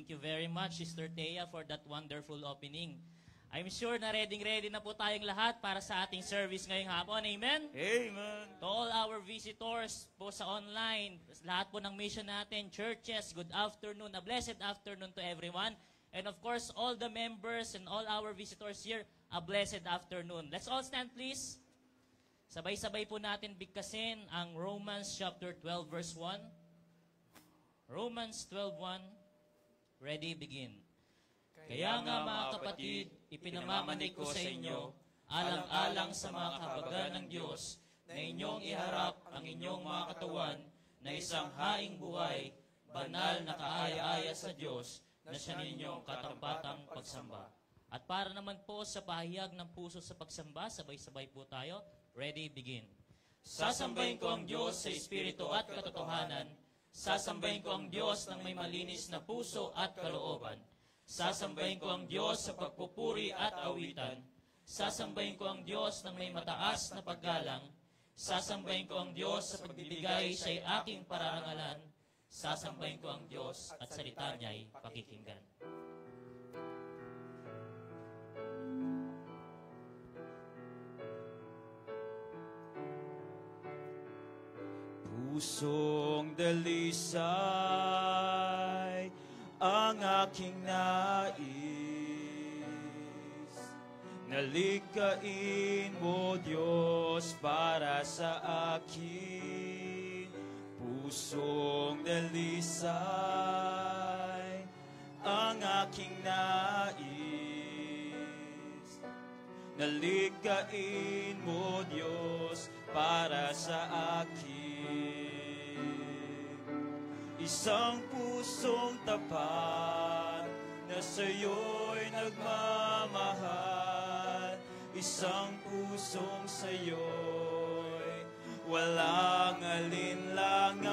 Thank you very much, Sister Thea, for that wonderful opening. I'm sure na ready-ready na po tayong lahat para sa ating service ngayong hapon. Amen? Amen. To all our visitors po sa online, lahat po ng mission natin, churches, good afternoon, a blessed afternoon to everyone. And of course, all the members and all our visitors here, a blessed afternoon. Let's all stand please. Sabay-sabay po natin bigkasin ang Romans chapter 12 verse 1. Romans 12:1. Ready, begin. Kaya nga mga kapatid, ipinamamanig ko sa inyo, alang-alang sa mga kabagan ng Diyos, na inyong iharap ang inyong mga katawan na isang haing buhay, banal na kaaya-aya sa Diyos, na siya ninyong katampatang pagsamba. At para naman po sa pahayag ng puso sa pagsamba, sabay-sabay po tayo. Ready, begin. Sasambahin ko ang Diyos sa Espiritu at katotohanan. Sasambahin ko ang Diyos ng may malinis na puso at kalooban. Sasambahin ko ang Diyos sa pagpupuri at awitan. Sasambahin ko ang Diyos ng may mataas na paggalang. Sasambahin ko ang Diyos sa pagbibigay sa aking parangalan. Sasambahin ko ang Diyos at salita niya'y pakikinggan. Pusong dalisay ang aking nais. Nalikain mo Diyos para sa akin. Pusong dalisay ang aking nais. Nalikain mo Diyos para sa akin Isang pusong tapat na sa'yo'y nagmamahal. Isang pusong sa'yo'y walang alinlangan.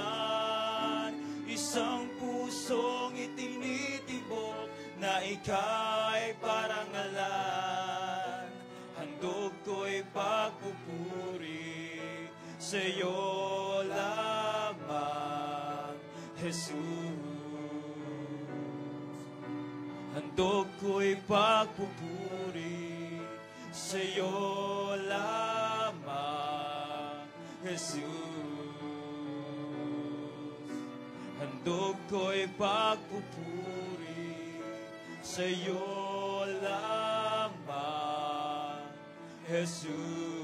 Isang pusong itinitibok na ika'y parangalan. Handog ko'y pagpupuri sa'yo Jesus. Handog ko'y pagpupuri sa'yo lamang, Jesus. Handog ko'y pagpupuri sa'yo lamang, Jesus.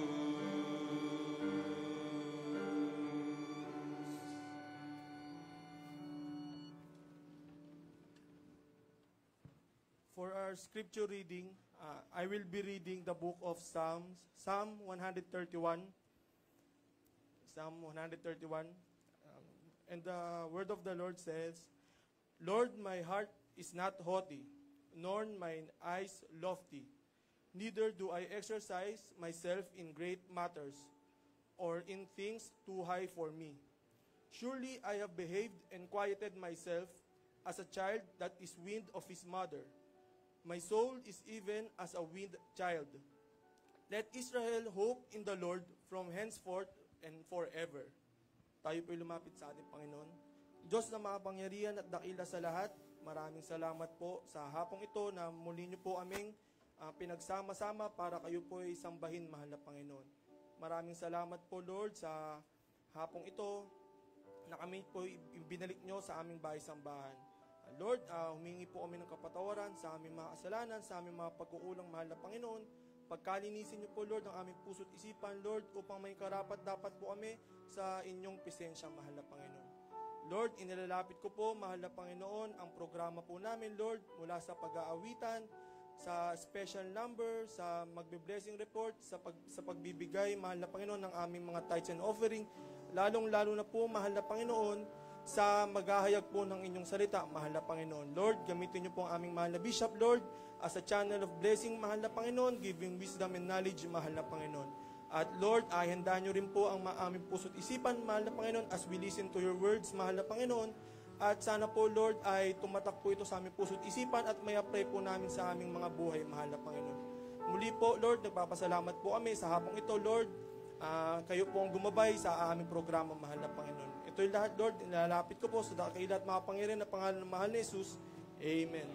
For our scripture reading, uh, I will be reading the book of Psalms, Psalm 131. Psalm 131. Um, and the word of the Lord says, Lord, my heart is not haughty, nor mine eyes lofty. Neither do I exercise myself in great matters, or in things too high for me. Surely I have behaved and quieted myself as a child that is weaned of his mother. My soul is even as a weaned child. Let Israel hope in the Lord from henceforth and forever. Tayo po'y lumapit sa ating Panginoon. Diyos na makapangyarihan at dakila sa lahat, maraming salamat po sa hapong ito na muli niyo po aming ah, pinagsama-sama para kayo po ay sambahin, mahal na Panginoon. Maraming salamat po, Lord, sa hapong ito na kami po binalik nyo sa aming bahay-sambahan. Uh, Lord, ah, humingi po kami ng kapatawaran sa aming mga kasalanan, sa aming mga pagkukulang mahal na Panginoon. Pagkalinisin niyo po, Lord, ang aming puso't isipan, Lord, upang may karapat dapat po kami sa inyong presensya, mahal na Panginoon. Lord, inilalapit ko po, mahal na Panginoon, ang programa po namin, Lord, mula sa pag-aawitan, sa special number, sa magbe-blessing report, sa, pag, sa pagbibigay, mahal na Panginoon, ng aming mga tithes and offering, lalong-lalo na po, mahal na Panginoon, sa maghahayag po ng inyong salita, mahal na Panginoon. Lord, gamitin niyo po ang aming mahal na Bishop, Lord, as a channel of blessing, mahal na Panginoon, giving wisdom and knowledge, mahal na Panginoon. At Lord, ay handaan niyo rin po ang aming puso't isipan, mahal na Panginoon, as we listen to your words, mahal na Panginoon. At sana po, Lord, ay tumatak po ito sa aming puso't isipan at may apply po namin sa aming mga buhay, mahal na Panginoon. Muli po, Lord, nagpapasalamat po kami sa hapong ito, Lord. Ah, kayo po ang gumabay sa aming programa, mahal na Panginoon. Ito'y lahat, Lord, nilalapit ko po sa dakila at mga pangyarihan na pangalan ng mahal ni Jesus. Amen.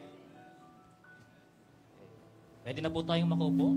Pwede na po tayong makaupo.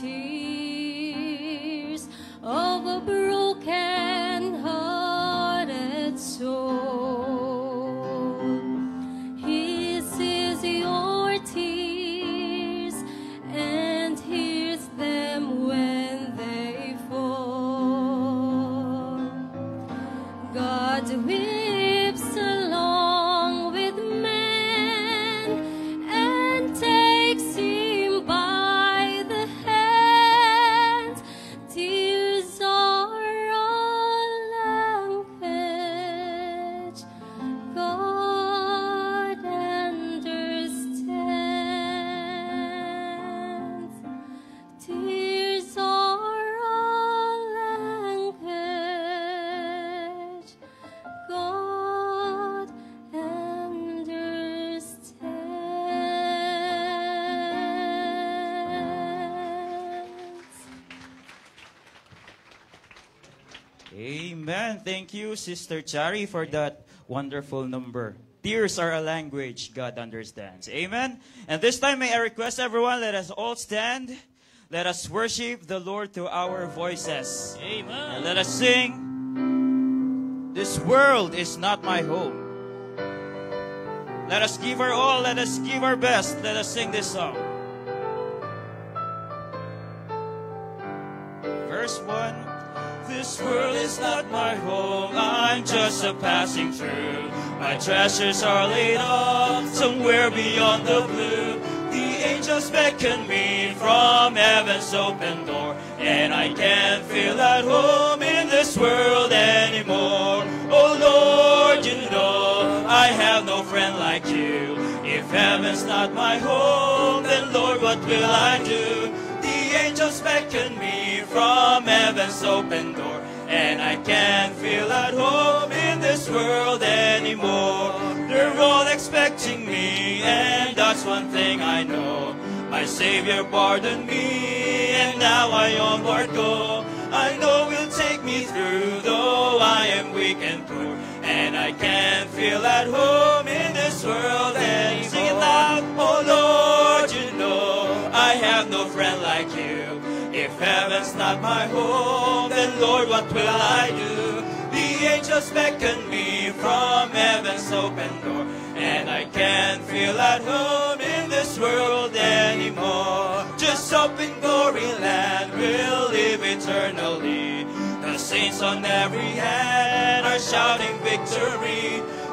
Tears of a Thank you, Sister Chari, for that wonderful number. Tears are a language God understands. Amen. And this time, may I request everyone, let us all stand. Let us worship the Lord through our voices. And Amen. let us sing, This world is not my home. Let us give our all, let us give our best, let us sing this song. World is not my home, I'm just a passing through. My treasures are laid up somewhere beyond the blue. The angels beckon me from heaven's open door, and I can't feel at home in this world anymore. Oh Lord, you know I have no friend like you. If heaven's not my home, then Lord, what will I do? The angels beckon me from heaven's open door, and I can't feel at home in this world anymore. They're all expecting me, and that's one thing I know. My Savior pardoned me, and now I onward go. I know He'll take me through, though I am weak and poor, and I can't feel at home in this world anymore. Sing it loud, oh Lord, you know I have no friend like you. Heaven's not my home, then Lord, what will I do? The angels beckon me from heaven's open door, and I can't feel at home in this world anymore. Just up in glory land, we'll live eternally. The saints on every hand are shouting victory.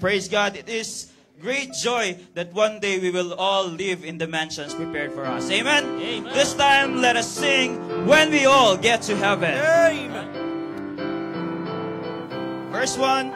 Praise God. It is great joy that one day we will all live in the mansions prepared for us. Amen. Amen. This time, let us sing when we all get to heaven. Amen. Verse 1.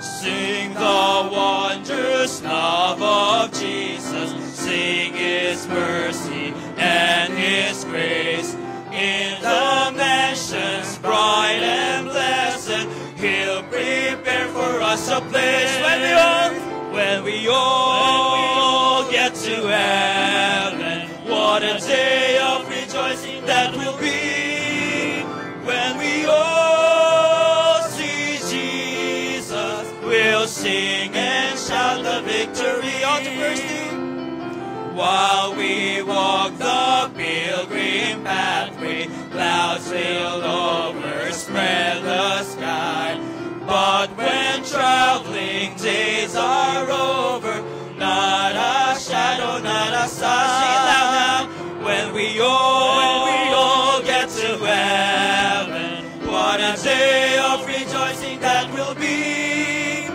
Sing the wondrous love of Jesus. Sing His mercy and His grace. In the mansions bright and blessed, He'll prepare for us a place when we all, when we all get to heaven. What a day of rejoicing that will be when we all see Jesus. We'll sing and shout the victory on the first day. While we walk the pilgrim days are over, not a shadow, not a sign. Sing it loud. When we all, when we all get to heaven, what a day of rejoicing that will be.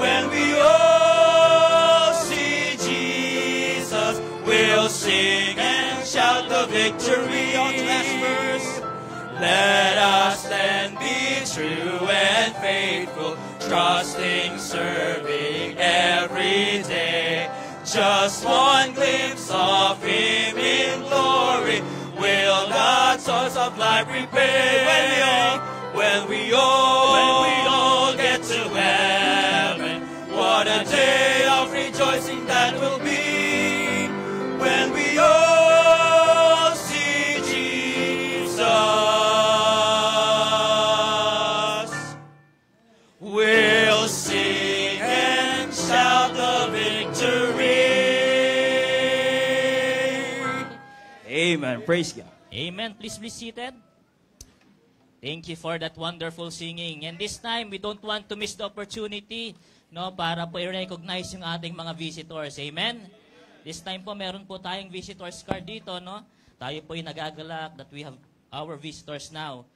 When we all see Jesus, we'll sing and shout the victory on the last verse. Let us then be true and faithful, trusting, serving every day. Just one glimpse of Him in glory will the source of life repay. When we all, when we all, when we all get to heaven, what a day Praise God. Amen. Please be seated. Thank you for that wonderful singing. And this time, we don't want to miss the opportunity no, para po i-recognize yung ating mga visitors. Amen? This time po, meron po tayong visitors card dito. No? Tayo po ay nagagalak that we have our visitors now.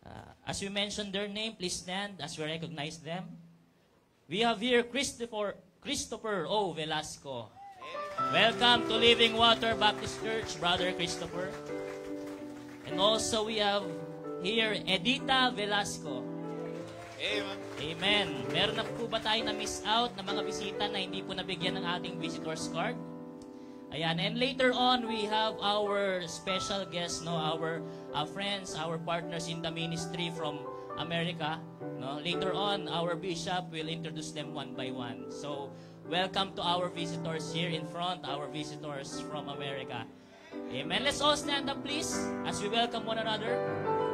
Uh, as we mentioned their name, please stand as we recognize them. We have here Christopher, Christopher O. Velasco. Welcome to Living Water Baptist Church, Brother Christopher. And also we have here Edita Velasco. Amen. Amen. Meron na po ba tayo na miss out na mga bisita na hindi po nabigyan ng ating visitor's card? Ayan. And later on, we have our special guests, no, our uh, friends, our partners in the ministry from America. No? Later on, our bishop will introduce them one by one. So, welcome to our visitors here in front, our visitors from America. Amen. Let's all stand up, please, as we welcome one another.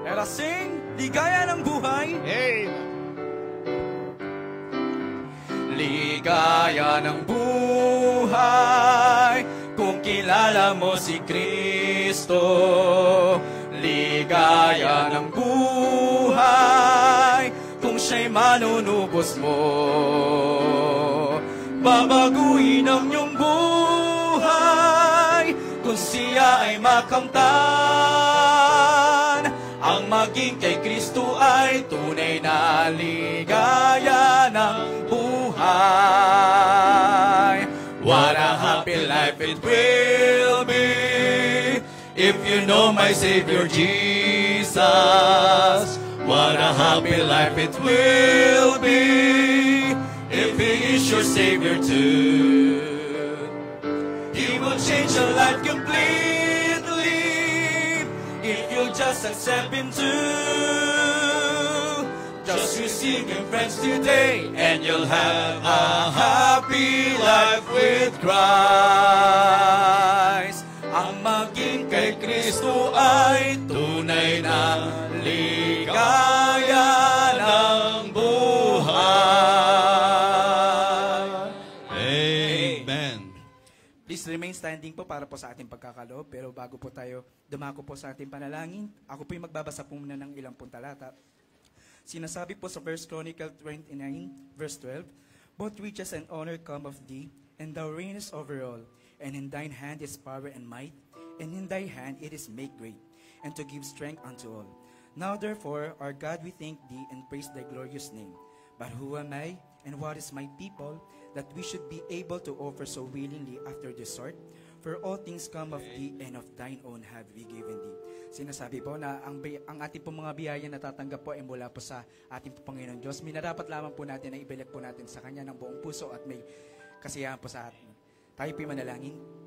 Let us sing, ligaya ng buhay. Amen. Ligaya ng buhay kung kilala mo si Kristo. Ligaya ng buhay kung siya'y manunubos mo. Babaguhin ang iyong buhay kung siya ay makamtan. Ang maging kay Kristo ay tunay na ligaya ng buhay. What a happy life it will be if you know my Savior Jesus. What a happy life it will be is your Savior too. He will change your life completely if you just accept Him too. Just receive Him, friends, today, and you'll have a happy life with Christ. Ang maging kay Kristo ay tunay na ligaya Please remain standing po para po sa ating pagkakaloob. Pero bago po tayo dumako po sa ating panalangin, ako po yung magbabasa po muna ng ilang pong talata. Sinasabi po sa First Chronicle 29, verse 12, Both riches and honor come of thee, and thou reignest over all. And in thine hand is power and might, and in thy hand it is make great, and to give strength unto all. Now therefore, our God, we thank thee and praise thy glorious name. But who am I and what is my people, that we should be able to offer so willingly after this sort? For all things come of thee, and of thine own have we given thee. Sinasabi po na ang, ang ating po mga biyaya na tatanggap po ay mula po sa ating Panginoon Diyos. Minarapat lamang po natin na ibilag po natin sa Kanya ng buong puso at may kasiyahan po sa atin. Tayo po manalangin.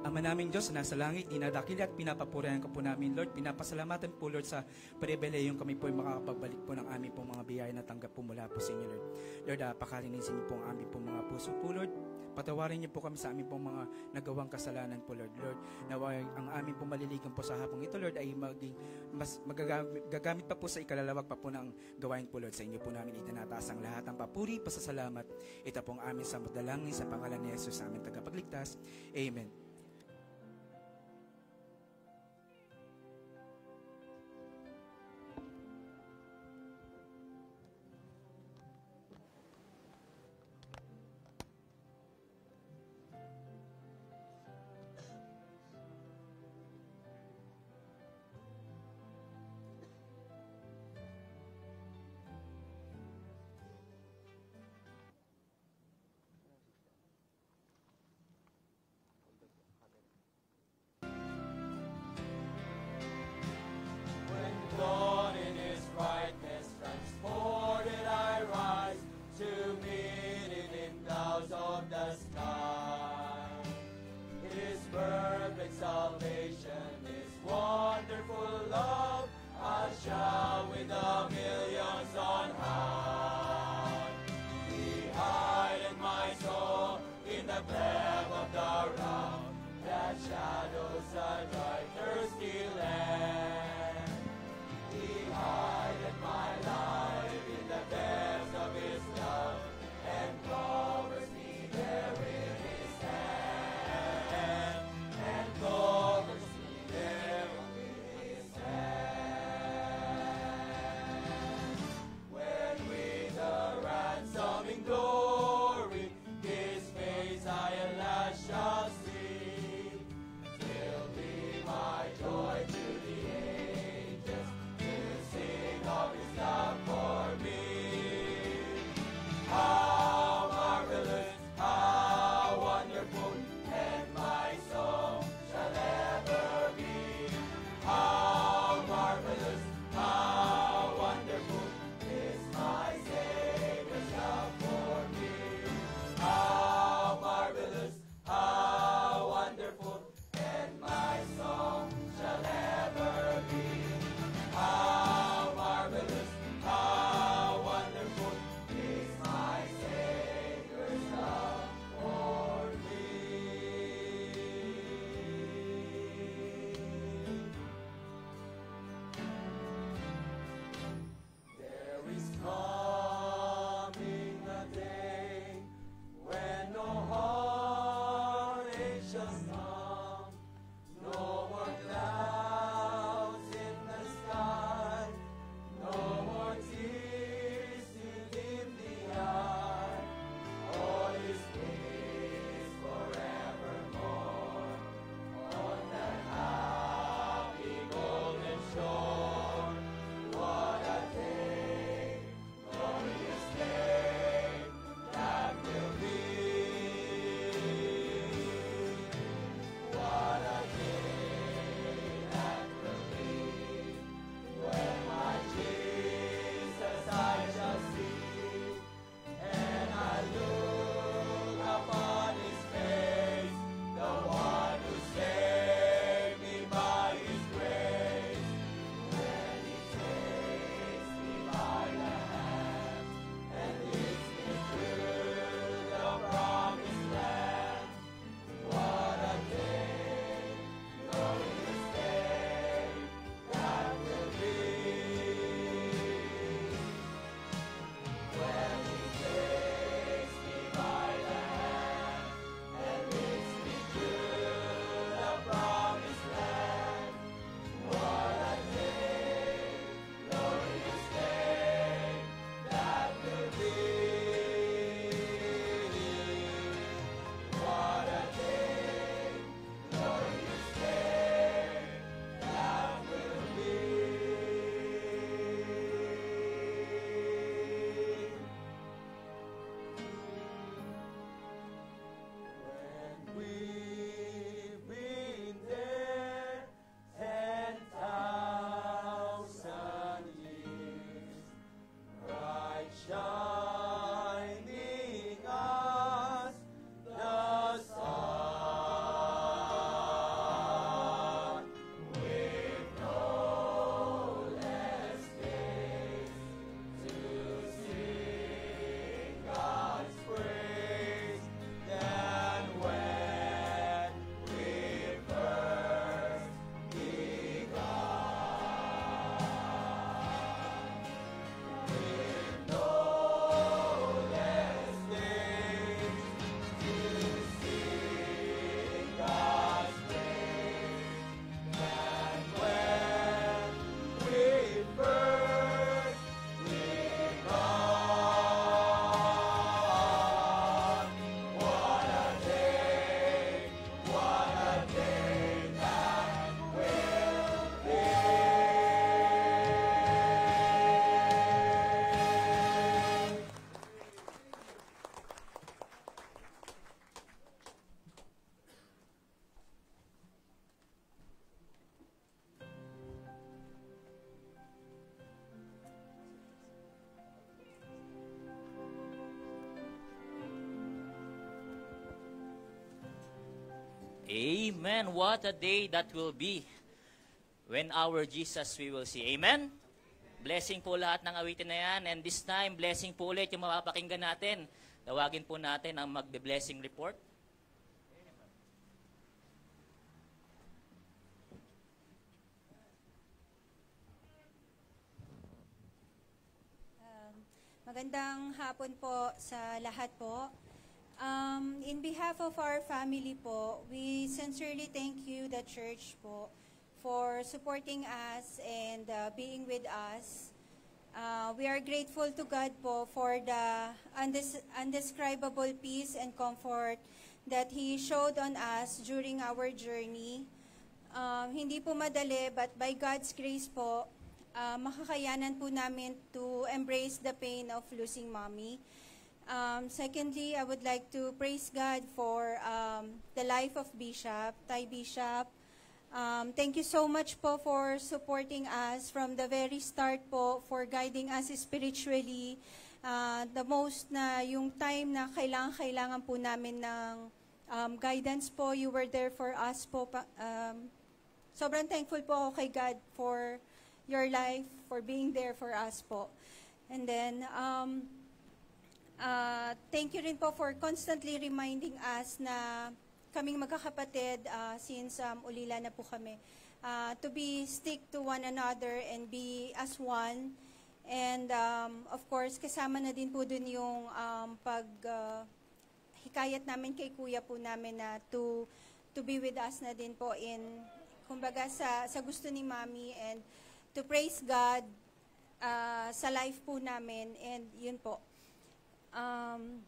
Ama naming Diyos, nasa langit, dinadakil at pinapapurihan ka po namin, Lord. Pinapasalamatan po, Lord, sa pribilehiyong kami po ay makakapagbalik po ng aming po mga biyaya na tanggap po mula po sa inyo, Lord. Lord, uh, pakalinisin niyo po ang aming po mga puso po, Lord. Patawarin niyo po kami sa aming po mga nagawang kasalanan po, Lord. Lord, naway ang aming po maliligan po sa hapong ito, Lord, ay maging mas magagamit gagamit pa po sa ikalalawag pa po ng gawain po, Lord. Sa inyo po namin itinataas ang lahat ng papuri, pasasalamat. Ito pong amin sa madalangin sa pangalan ni Jesus, aming tagapagligtas. Amen. Amen. What a day that will be when our Jesus we will see. Amen? Blessing po lahat ng awitin na yan. And this time, blessing po ulit yung mapapakinggan natin. Tawagin po natin ang magbe-blessing report. Um, Magandang hapon po sa lahat po. In behalf of our family po, we sincerely thank you, the church po, for supporting us and uh, being with us. Uh, we are grateful to God po for the undes- undescribable peace and comfort that He showed on us during our journey. Um, hindi po madali, but by God's grace po, uh, makakayanan po namin to embrace the pain of losing mommy. Um, secondly, I would like to praise God for um, the life of Bishop, Thai Bishop. Um, thank you so much po for supporting us from the very start po, for guiding us spiritually. Uh, the most na yung time na kailangan-kailangan po namin ng um, guidance po, you were there for us po. Pa, um, sobrang thankful po ako kay God for your life, for being there for us po. And then, um, uh, thank you rin po for constantly reminding us na kaming magkakapatid, uh, since um, ulila na po kami, uh, to be stick to one another and be as one. And um, of course, kasama na din po dun yung um, pag uh, hikayat namin kay kuya po namin na to to be with us na din po in kumbaga sa sa gusto ni Mami and to praise God uh, sa life po namin and yun po. Um,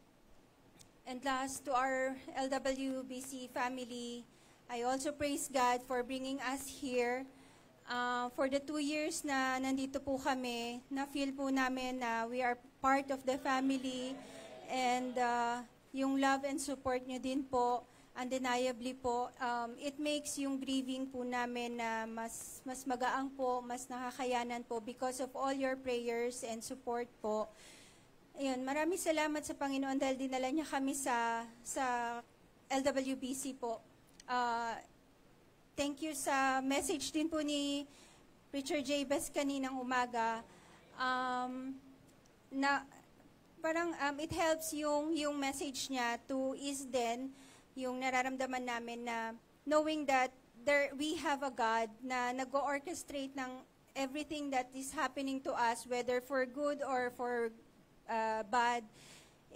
and last, to our LWBC family, I also praise God for bringing us here. Uh, for the two years na nandito po kami, na-feel po namin na we are part of the family and uh, yung love and support nyo din po, undeniably po, um, it makes yung grieving po namin na mas, mas magaang po, mas nakakayanan po because of all your prayers and support po. Ayun, maraming salamat sa Panginoon dahil dinala niya kami sa sa LWBC po. Ah, thank you sa message din po ni Richard J. Best kaninang umaga. Um, na parang um, it helps yung yung message niya to ease din yung nararamdaman namin na knowing that there we have a God na nag-orchestrate ng everything that is happening to us whether for good or for uh, bad,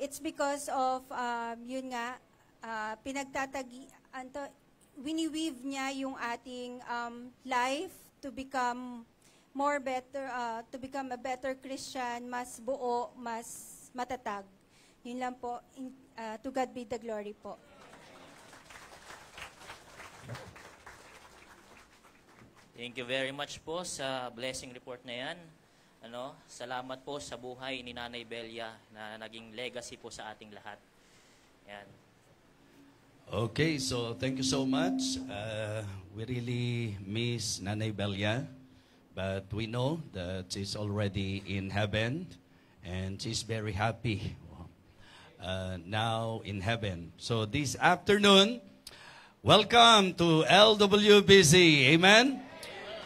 it's because of, um, yun nga, uh, pinagtatagi, anto, wini-weave niya yung ating um, life to become more better, uh, to become a better Christian, mas buo, mas matatag. Yun lang po. In, uh, to God be the glory po. Thank you very much po sa blessing report na yan. Ano, salamat po sa buhay ni Nanay Belia na naging legacy po sa ating lahat. Yan. Okay, so thank you so much. Uh, we really miss Nanay Belia, but we know that she's already in heaven and she's very happy uh, now in heaven. So this afternoon, welcome to LWBC. Amen.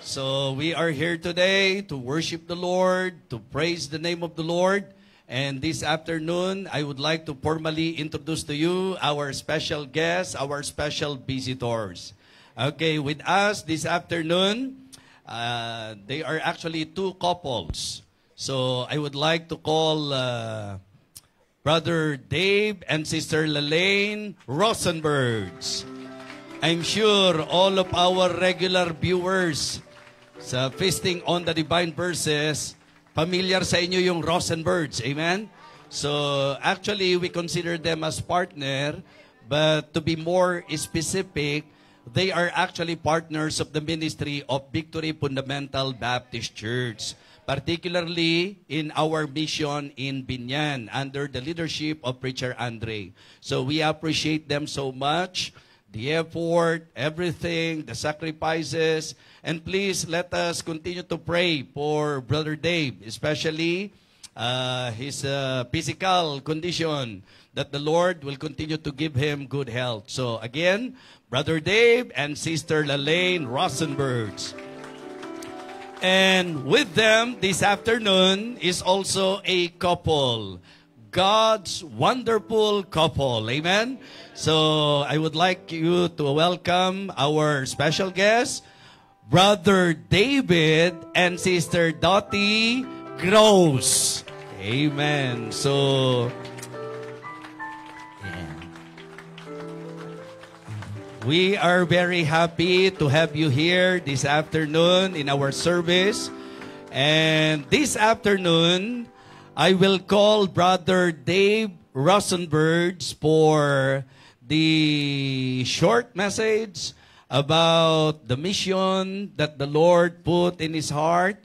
So we are here today to worship the Lord, to praise the name of the Lord. And this afternoon, I would like to formally introduce to you our special guests, our special visitors. Okay, with us this afternoon, uh, they are actually two couples. So I would like to call uh, Brother Dave and Sister Lelaine Rosenbergs. I'm sure all of our regular viewers sa Feasting on the Divine Verses, familiar sa inyo yung Rosenbergs. Amen? So, actually, we consider them as partner, but to be more specific, they are actually partners of the ministry of Victory Fundamental Baptist Church, particularly in our mission in Binyan under the leadership of Preacher Andre. So, we appreciate them so much the effort, everything, the sacrifices. And please let us continue to pray for Brother Dave, especially uh, his uh, physical condition that the Lord will continue to give him good health. So again, Brother Dave and Sister Lalaine Rosenbergs. And with them this afternoon is also a couple. God's wonderful couple. Amen. So I would like you to welcome our special guest, Brother David and Sister Dottie Gross. Amen. So, yeah. We are very happy to have you here this afternoon in our service. And this afternoon, I will call Brother Dave Rosenbergs for the short message about the mission that the Lord put in his heart.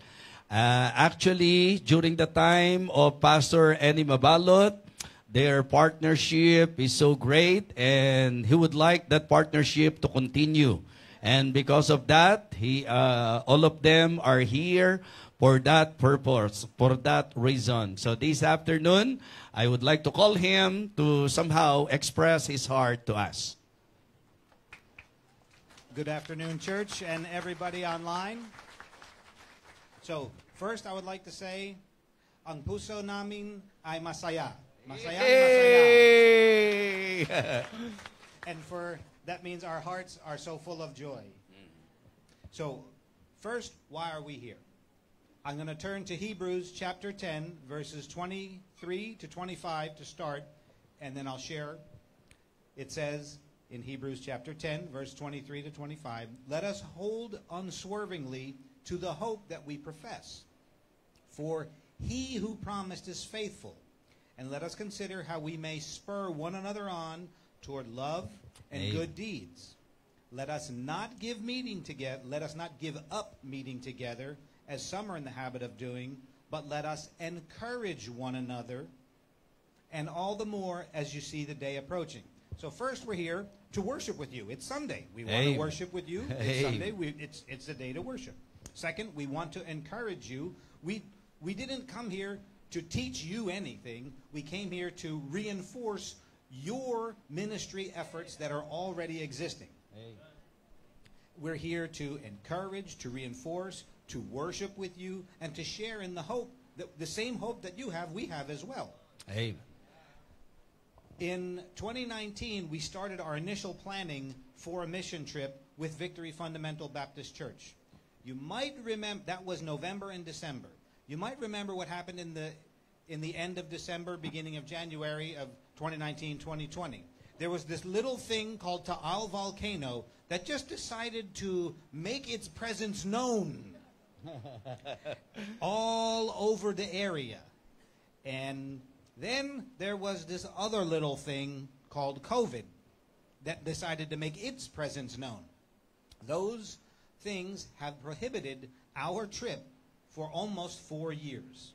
Uh, actually, during the time of Pastor Annie Mabalot, their partnership is so great, and he would like that partnership to continue. And because of that, he, uh, all of them are here for that purpose, for that reason. So this afternoon, I would like to call him to somehow express his heart to us. Good afternoon, church, and everybody online. So, first, I would like to say, ang puso namin ay masaya. Masaya, masaya. And for that means our hearts are so full of joy. Mm. So, first, why are we here? I'm going to turn to Hebrews chapter 10, verses 23 to 25 to start, and then I'll share. It says in Hebrews chapter 10, verse 23 to 25, Let us hold unswervingly to the hope that we profess. For he who promised is faithful. And let us consider how we may spur one another on toward love and Amen. good deeds. Let us not give meeting together, let us not give up meeting together, as some are in the habit of doing, but let us encourage one another, and all the more as you see the day approaching. So first we're here to worship with you. It's Sunday. We want Amen. to worship with you. It's Amen. Sunday. We, it's it's the day to worship. Second, we want to encourage you. We we didn't come here to teach you anything. We came here to reinforce your ministry efforts that are already existing. We're here to encourage, to reinforce, to worship with you, and to share in the hope, that, the same hope that you have, we have as well. Amen. In 2019, we started our initial planning for a mission trip with Victory Fundamental Baptist Church. You might remember that was November and December. You might remember what happened in the in the end of December, beginning of January of 2019, 2020. There was this little thing called Taal volcano that just decided to make its presence known all over the area. And then there was this other little thing called COVID that decided to make its presence known. Those things have prohibited our trip for almost four years.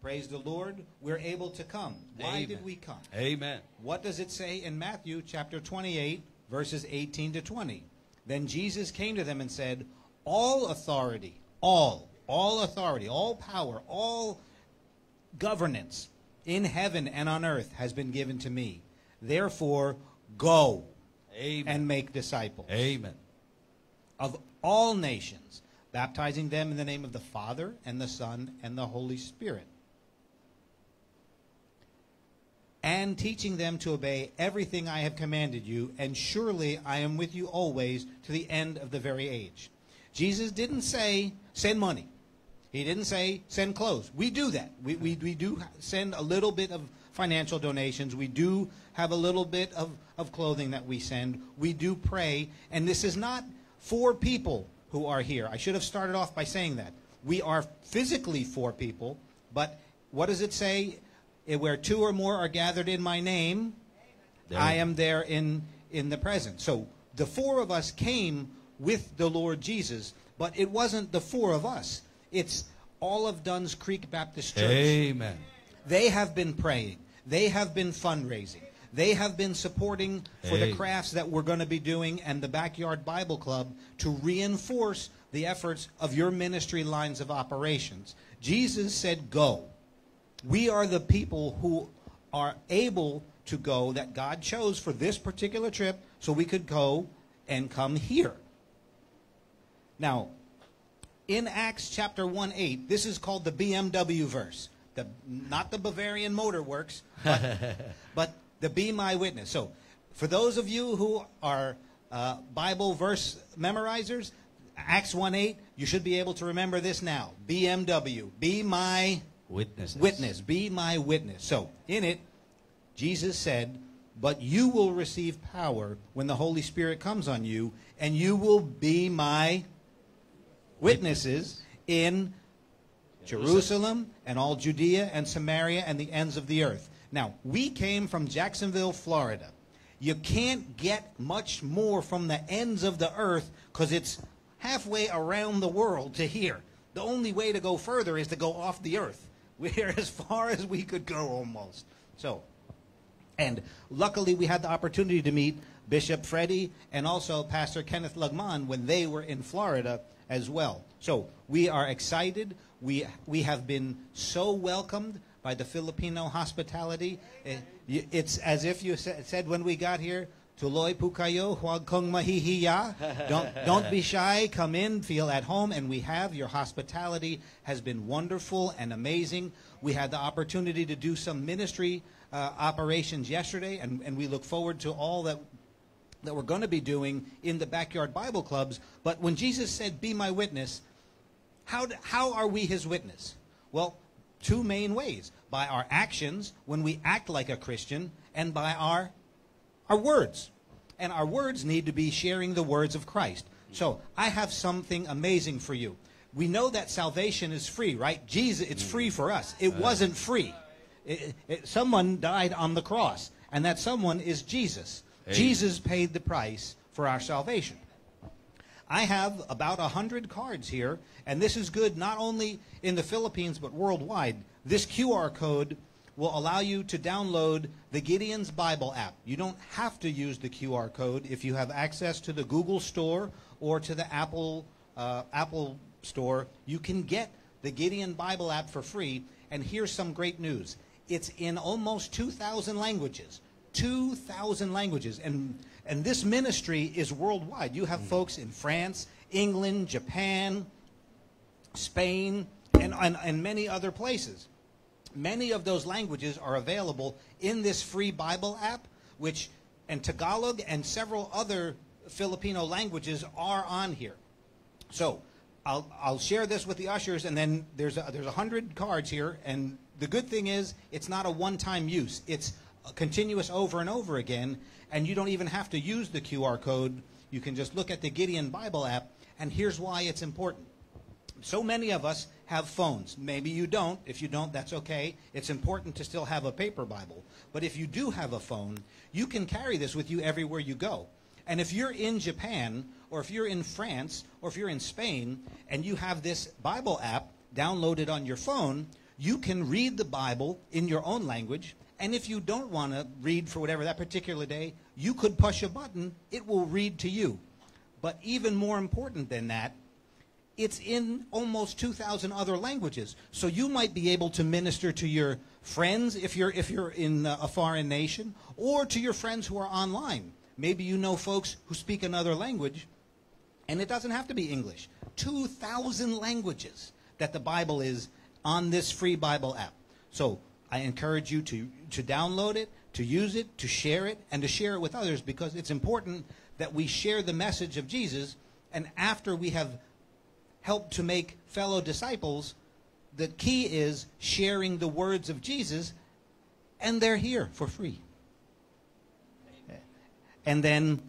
Praise the Lord, we're able to come. Why Amen. did we come? Amen. What does it say in Matthew chapter 28, verses 18 to 20? Then Jesus came to them and said, All authority, all, all authority, all power, all governance in heaven and on earth has been given to me. Therefore, go Amen. and make disciples Amen. of all nations, baptizing them in the name of the Father and the Son and the Holy Spirit, and teaching them to obey everything I have commanded you, and surely I am with you always to the end of the very age. Jesus didn't say, send money. He didn't say, send clothes. We do that. We, we, we do send a little bit of financial donations. We do have a little bit of, of clothing that we send. We do pray. And this is not for people who are here. I should have started off by saying that. We are physically for people, but what does it say? Eh, Where two or more are gathered in my name, There. I am there in, in the present. So the four of us came with the Lord Jesus, but it wasn't the four of us. It's all of Dunn's Creek Baptist Church. Amen. They have been praying. They have been fundraising. They have been supporting for the crafts that we're going to be doing and the Backyard Bible Club to reinforce the efforts of your ministry lines of operations. Jesus said, Go. We are the people who are able to go that God chose for this particular trip so we could go and come here. Now, in Acts chapter 1 8, this is called the BMW verse. The, not the Bavarian Motor Works, but, but the Be My Witness. So, for those of you who are uh, Bible verse memorizers, Acts 1 8, you should be able to remember this now. BMW, be my Witnesses. witness, be my witness. So, in it, Jesus said, But you will receive power when the Holy Spirit comes on you, and you will be my witnesses in Jerusalem and all Judea and Samaria and the ends of the earth. Now, we came from Jacksonville, Florida. You can't get much more from the ends of the earth because it's halfway around the world to here. The only way to go further is to go off the earth. We're as far as we could go almost. So, and luckily, we had the opportunity to meet Bishop Freddie and also Pastor Kenneth Lagman when they were in Florida as well. So we are excited. We, we have been so welcomed by the Filipino hospitality. It's as if you sa- said when we got here, Tuloy po kayo, huwag kong mahihiya. Don't, don't be shy, come in, feel at home, and we have. Your hospitality has been wonderful and amazing. We had the opportunity to do some ministry uh, operations yesterday, and, and we look forward to all that that we're going to be doing in the backyard Bible clubs. But when Jesus said, Be my witness, how, how are we his witness? Well, two main ways by our actions, when we act like a Christian, and by our, our words. And our words need to be sharing the words of Christ. So I have something amazing for you. We know that salvation is free, right? Jesus, it's free for us. It wasn't free. It- it- someone died on the cross, and that someone is Jesus. Jesus paid the price for our salvation. I have about a hundred cards here, and this is good not only in the Philippines but worldwide. This QR code will allow you to download the Gideon's Bible app. You don't have to use the QR code if you have access to the Google Store or to the Apple uh, Apple Store. You can get the Gideon Bible app for free. And here's some great news: it's in almost 2,000 languages. 2,000 languages. And, and this ministry is worldwide. You have mm. folks in France, England, Japan, Spain, and, and, and many other places. Many of those languages are available in this free Bible app, which, and Tagalog and several other Filipino languages are on here. So I'll, I'll share this with the ushers, and then there's a, there's a hundred cards here. And the good thing is, it's not a one-time use. It's continuous over and over again, and you don't even have to use the QR code. You can just look at the Gideon Bible app, and here's why it's important. So many of us have phones. Maybe you don't. If you don't, that's okay. It's important to still have a paper Bible. But if you do have a phone, you can carry this with you everywhere you go. And if you're in Japan, or if you're in France, or if you're in Spain, and you have this Bible app downloaded on your phone, you can read the Bible in your own language. And if you don't want to read for whatever that particular day, you could push a button, it will read to you. But even more important than that, it's in almost 2,000 other languages. So you might be able to minister to your friends if you're, if you're in a foreign nation, or to your friends who are online. Maybe you know folks who speak another language, and it doesn't have to be English. 2,000 languages that the Bible is on this free Bible app. So I encourage you to, to download it, to use it, to share it, and to share it with others because it's important that we share the message of Jesus. And after we have helped to make fellow disciples, the key is sharing the words of Jesus, and they're here for free. And then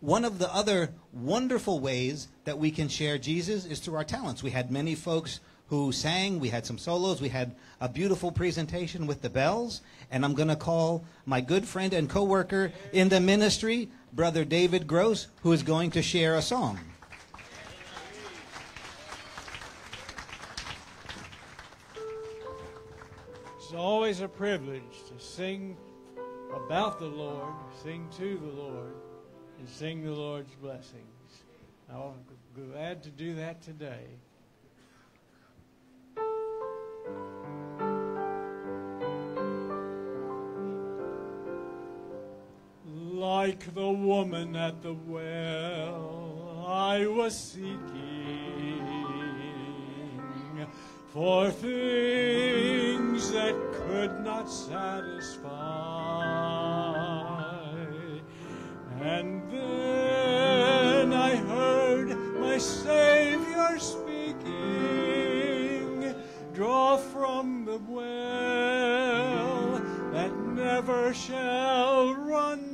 one of the other wonderful ways that we can share Jesus is through our talents. We had many folks who sang, we had some solos, we had a beautiful presentation with the bells, and I'm going to call my good friend and coworker in the ministry, Brother David Gross, who is going to share a song. It's always a privilege to sing about the Lord, sing to the Lord, and sing the Lord's blessings. I'm glad to do that today. Like the woman at the well, I was seeking for things that could not satisfy. And then I heard my Savior speaking, Draw from the well that never shall run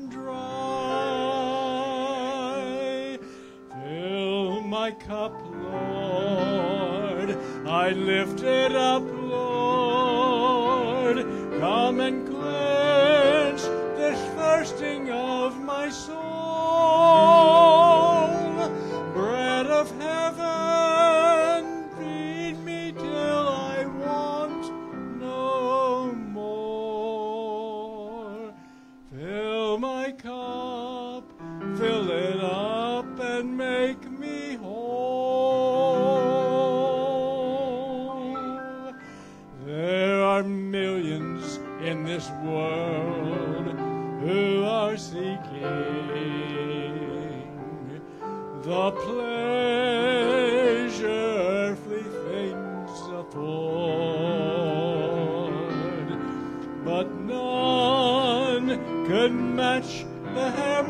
I lift it up, Lord. Come and this world who are seeking the pleasure earthly things afford, but none could match the heavenly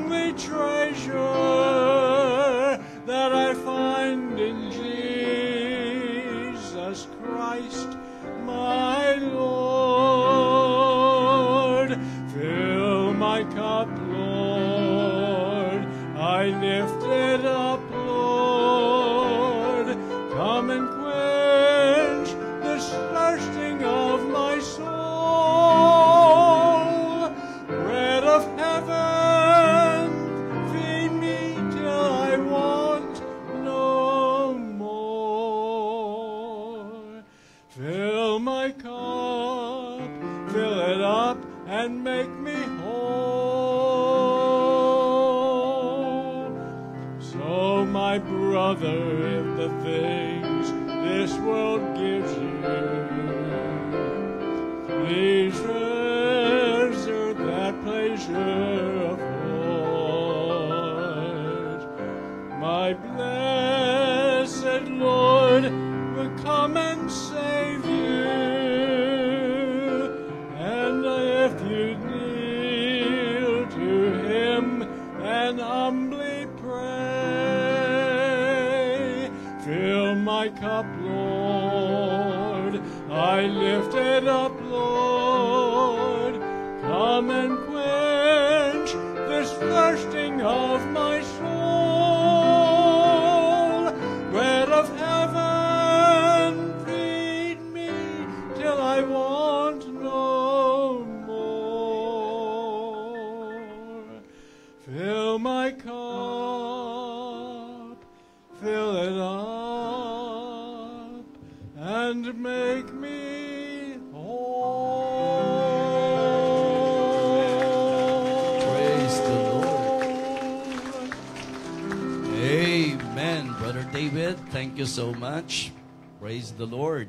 the Lord.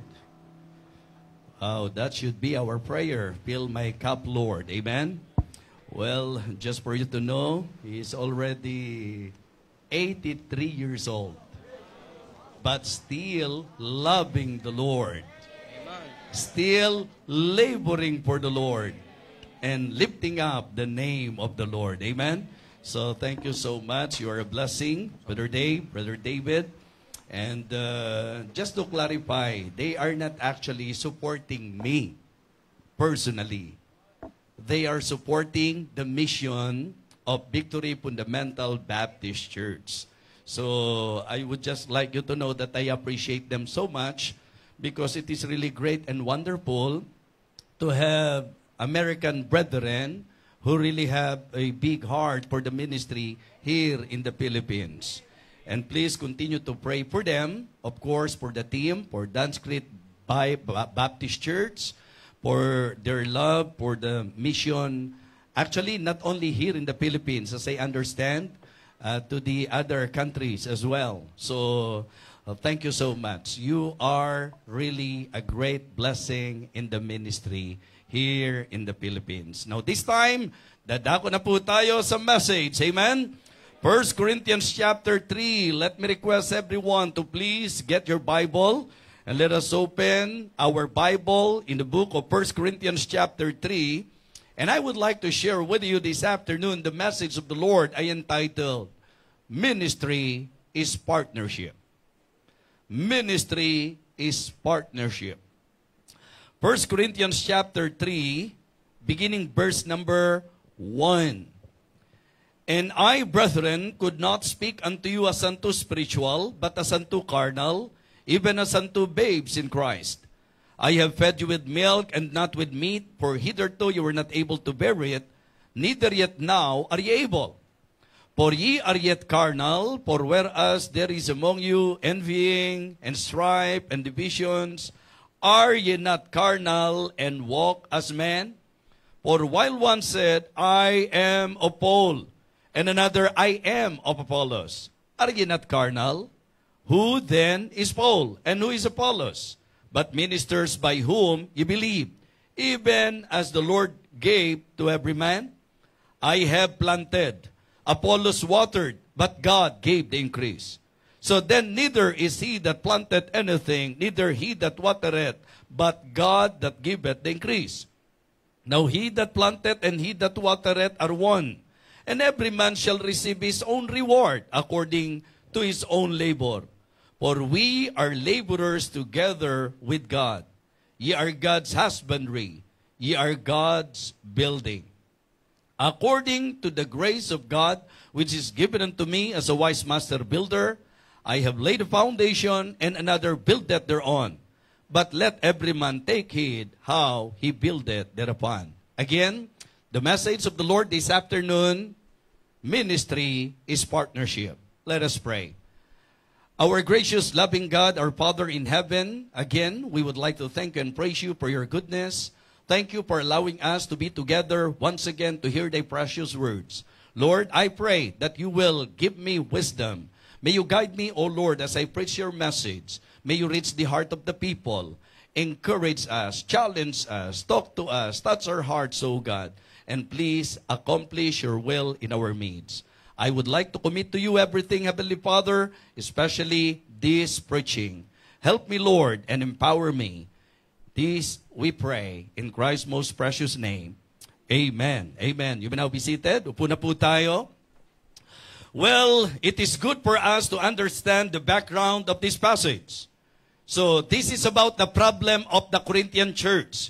Oh, that should be our prayer. Fill my cup, Lord. Amen. Well, just for you to know, he is already 83 years old, but still loving the Lord, still laboring for the Lord, and lifting up the name of the Lord. Amen. So thank you so much. You are a blessing, Brother Dave, Brother David. And uh, just to clarify, they are not actually supporting me personally. They are supporting the mission of Victory Fundamental Baptist Church. So I would just like you to know that I appreciate them so much because it is really great and wonderful to have American brethren who really have a big heart for the ministry here in the Philippines. And please continue to pray for them, of course, for the team, for Ba- Baptist Church, for their love for the mission. Actually, not only here in the Philippines, as I understand, uh, to the other countries as well. So, uh, thank you so much. You are really a great blessing in the ministry here in the Philippines. Now, this time, Dadako na po tayo sa message. Amen? 1 Corinthians chapter 3. Let me request everyone to please get your Bible and let us open our Bible in the book of 1 Corinthians chapter 3. And I would like to share with you this afternoon the message of the Lord I entitled Ministry is Partnership. Ministry is Partnership. 1 Corinthians chapter 3, beginning verse number 1. And I, brethren, could not speak unto you as unto spiritual, but as unto carnal, even as unto babes in Christ. I have fed you with milk and not with meat, for hitherto you were not able to bear it, neither yet now are ye able. For ye are yet carnal, for whereas there is among you envying and strife and divisions, are ye not carnal and walk as men? For while one said, I am of Paul, and another, I am of Apollos, are ye not carnal? Who then is Paul, and who is Apollos? But ministers by whom ye believe, even as the Lord gave to every man? I have planted, Apollos watered, but God gave the increase. So then neither is he that planted anything, neither he that watereth, but God that giveth the increase. Now he that planteth and he that watereth are one, and every man shall receive his own reward according to his own labor. For we are laborers together with God. Ye are God's husbandry, ye are God's building. According to the grace of God, which is given unto me as a wise master builder, I have laid a foundation, and another buildeth thereon. But let every man take heed how he buildeth thereupon. Again, the message of the Lord this afternoon, ministry is partnership. Let us pray. Our gracious, loving God, our Father in heaven, again, we would like to thank and praise you for your goodness. Thank you for allowing us to be together once again to hear thy precious words. Lord, I pray that you will give me wisdom. May you guide me, O Lord, as I preach your message. May you reach the heart of the people. Encourage us, challenge us, talk to us, touch our hearts, O God, and please accomplish your will in our midst. I would like to commit to you everything, Heavenly Father, especially this preaching. Help me, Lord, and empower me. This we pray in Christ's most precious name. Amen. Amen. You may now be seated. Upo na po tayo. Well, it is good for us to understand the background of this passage. So, this is about the problem of the Corinthian church.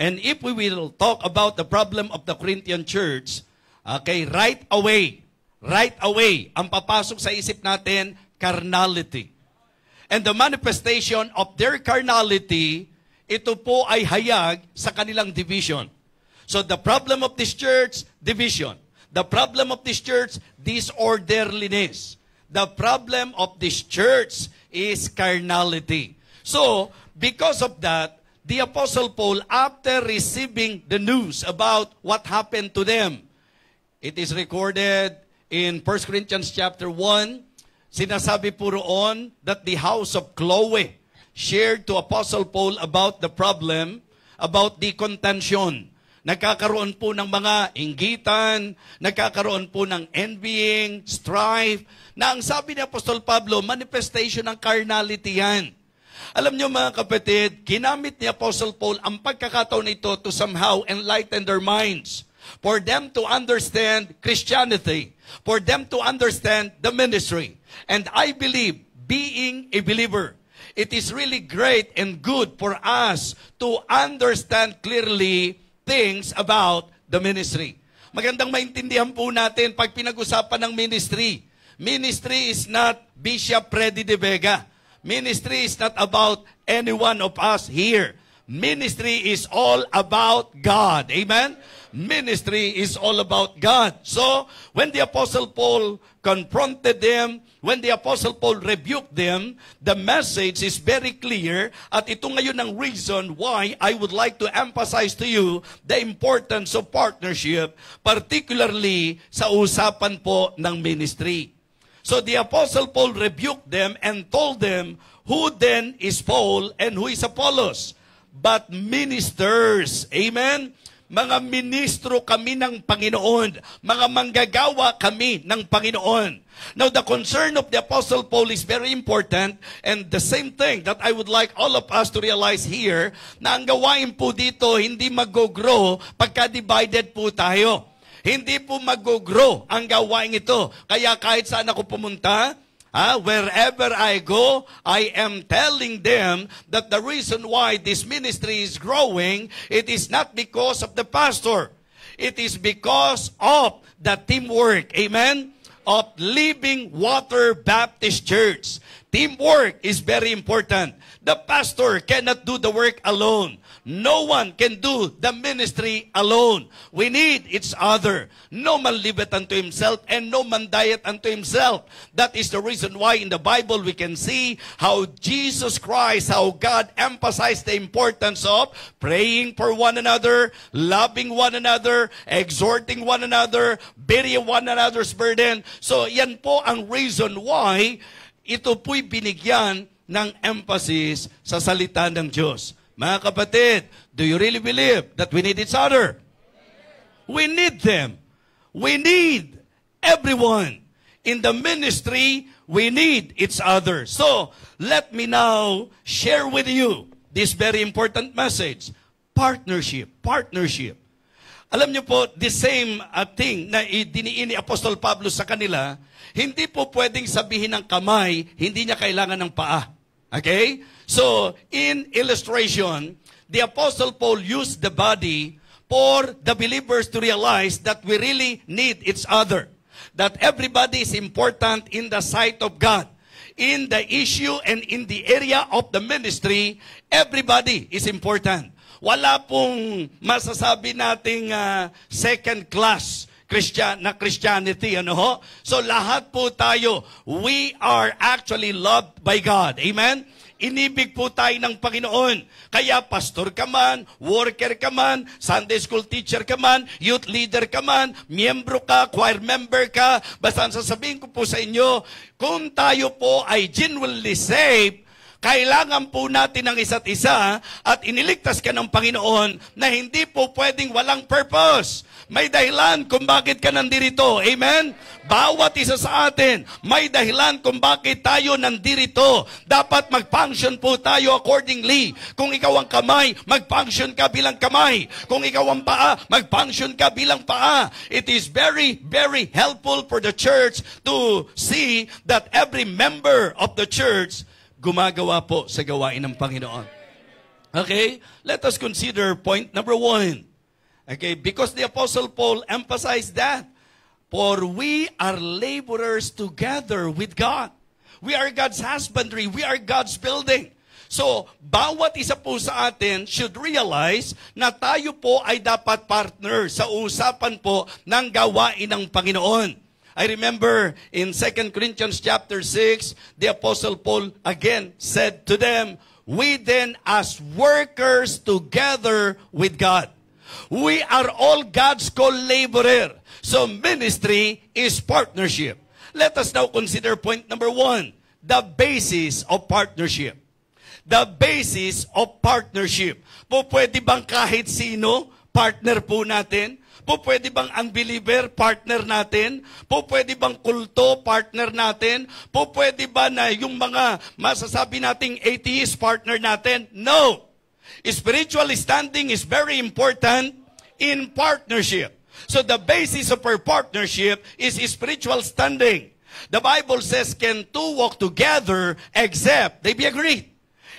And if we will talk about the problem of the Corinthian church, okay, right away, right away, ang papasok sa isip natin, carnality. And the manifestation of their carnality, ito po ay hayag sa kanilang division. So the problem of this church, division. The problem of this church, disorderliness. The problem of this church is carnality. So, because of that, the Apostle Paul, after receiving the news about what happened to them, it is recorded in 1 Corinthians chapter 1, sinasabi po roon that the house of Chloe shared to Apostle Paul about the problem, about the contention. Nagkakaroon po ng mga inggitan, nagkakaroon po ng envying, strife, na ang sabi ni Apostol Pablo, manifestation ng carnality yan. Alam niyo mga kapatid, ginamit ni Apostle Paul ang pagkakataon nito to somehow enlighten their minds. For them to understand Christianity. For them to understand the ministry. And I believe, being a believer, it is really great and good for us to understand clearly things about the ministry. Magandang maintindihan po natin pag pinag-usapan ng ministry. Ministry is not Bishop Freddy de Vega. Ministry is not about any one of us here. Ministry is all about God. Amen? Ministry is all about God. So, when the Apostle Paul confronted them, when the Apostle Paul rebuked them, the message is very clear at ito ngayon ang reason why I would like to emphasize to you the importance of partnership, particularly sa usapan po ng ministry. So the Apostle Paul rebuked them and told them, Who then is Paul and who is Apollos? But ministers. Amen? Mga ministro kami ng Panginoon. Mga manggagawa kami ng Panginoon. Now, the concern of the Apostle Paul is very important and the same thing that I would like all of us to realize here na ang gawain po dito hindi mag-grow pagka divided po tayo. Hindi po mag-grow ang gawain ito. Kaya kahit saan ako pumunta, Ah, wherever I go, I am telling them that the reason why this ministry is growing, it is not because of the pastor. It is because of the teamwork. Amen? Of Living Water Baptist Church. Teamwork is very important. The pastor cannot do the work alone. No one can do the ministry alone. We need each other. No man liveth unto himself, and no man dieth unto himself. That is the reason why in the Bible we can see how Jesus Christ, how God emphasized the importance of praying for one another, loving one another, exhorting one another, bearing one another's burden. So yan po ang reason why ito po'y binigyan ng emphasis sa salita ng Diyos. Mga kapatid, do you really believe that we need each other? We need them. We need everyone. In the ministry, we need each other. So, let me now share with you this very important message. Partnership. Partnership. Alam niyo po, the same uh, thing na diniin ni Apostol Pablo sa kanila, hindi po pwedeng sabihin ng kamay, hindi niya kailangan ng paa. Okay? So, in illustration, the Apostle Paul used the body for the believers to realize that we really need each other. That everybody is important in the sight of God. In the issue and in the area of the ministry, everybody is important. Wala pong masasabi nating uh, second class Christian, na Christianity, ano ho? So lahat po tayo, we are actually loved by God. Amen? Inibig po tayo ng Panginoon. Kaya pastor ka man, worker ka man, Sunday school teacher ka man, youth leader ka man, miyembro ka, choir member ka, basta sasabihin ko po sa inyo, kung tayo po ay genuinely saved, kailangan po natin ang isa't isa at iniligtas ka ng Panginoon na hindi po pwedeng walang purpose. May dahilan kung bakit ka nandito. Amen? Bawat isa sa atin, may dahilan kung bakit tayo nandito. Dapat mag-function po tayo accordingly. Kung ikaw ang kamay, mag-function ka bilang kamay. Kung ikaw ang paa, mag-function ka bilang paa. It is very, very helpful for the church to see that every member of the church gumagawa po sa gawain ng Panginoon. Okay? Let us consider point number one. Okay? Because the Apostle Paul emphasized that. For we are laborers together with God. We are God's husbandry. We are God's building. So, bawat isa po sa atin should realize na tayo po ay dapat partner sa usapan po ng gawain ng Panginoon. I remember in 2 Corinthians chapter 6, the Apostle Paul again said to them, We then as workers together with God. We are all God's co-laborer. So ministry is partnership. Let us now consider point number one, the basis of partnership. The basis of partnership. Po pwede bang kahit sino, partner po natin? Po pwede bang unbeliever, partner natin? Po pwede bang kulto, partner natin? Po pwede ba na yung mga masasabi nating atheist, partner natin? No! Spiritual standing is very important in partnership. So the basis of our partnership is spiritual standing. The Bible says, can two walk together except they be agreed?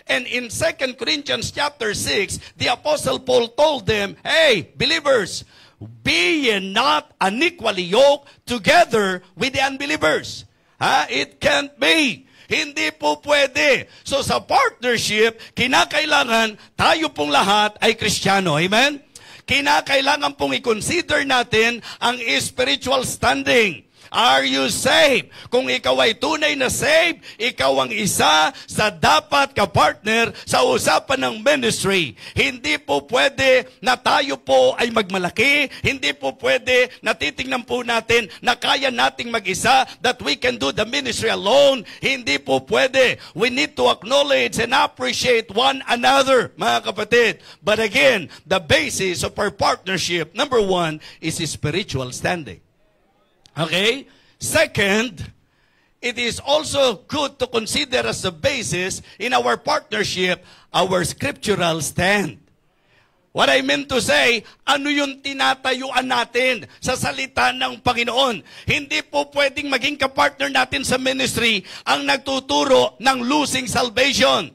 And in 2 Corinthians chapter 6, the Apostle Paul told them, Hey, believers, be ye not unequally yoked together with the unbelievers. Ha? It can't be. Hindi po pwede. So sa partnership, kinakailangan tayo pong lahat ay Kristiyano. Amen? Kinakailangan pong i-consider natin ang spiritual standing. Are you saved? Kung ikaw ay tunay na saved, ikaw ang isa sa dapat ka-partner sa usapan ng ministry. Hindi po pwede na tayo po ay magmalaki. Hindi po pwede na titingnan po natin na kaya nating mag-isa that we can do the ministry alone. Hindi po pwede. We need to acknowledge and appreciate one another, mga kapatid. But again, the basis of our partnership, number one, is spiritual standing. Okay? Second, it is also good to consider as a basis in our partnership our scriptural stand. What I meant to say, ano yung tinatayuan natin sa salita ng Panginoon? Hindi po pwedeng maging kapartner natin sa ministry ang nagtuturo ng losing salvation.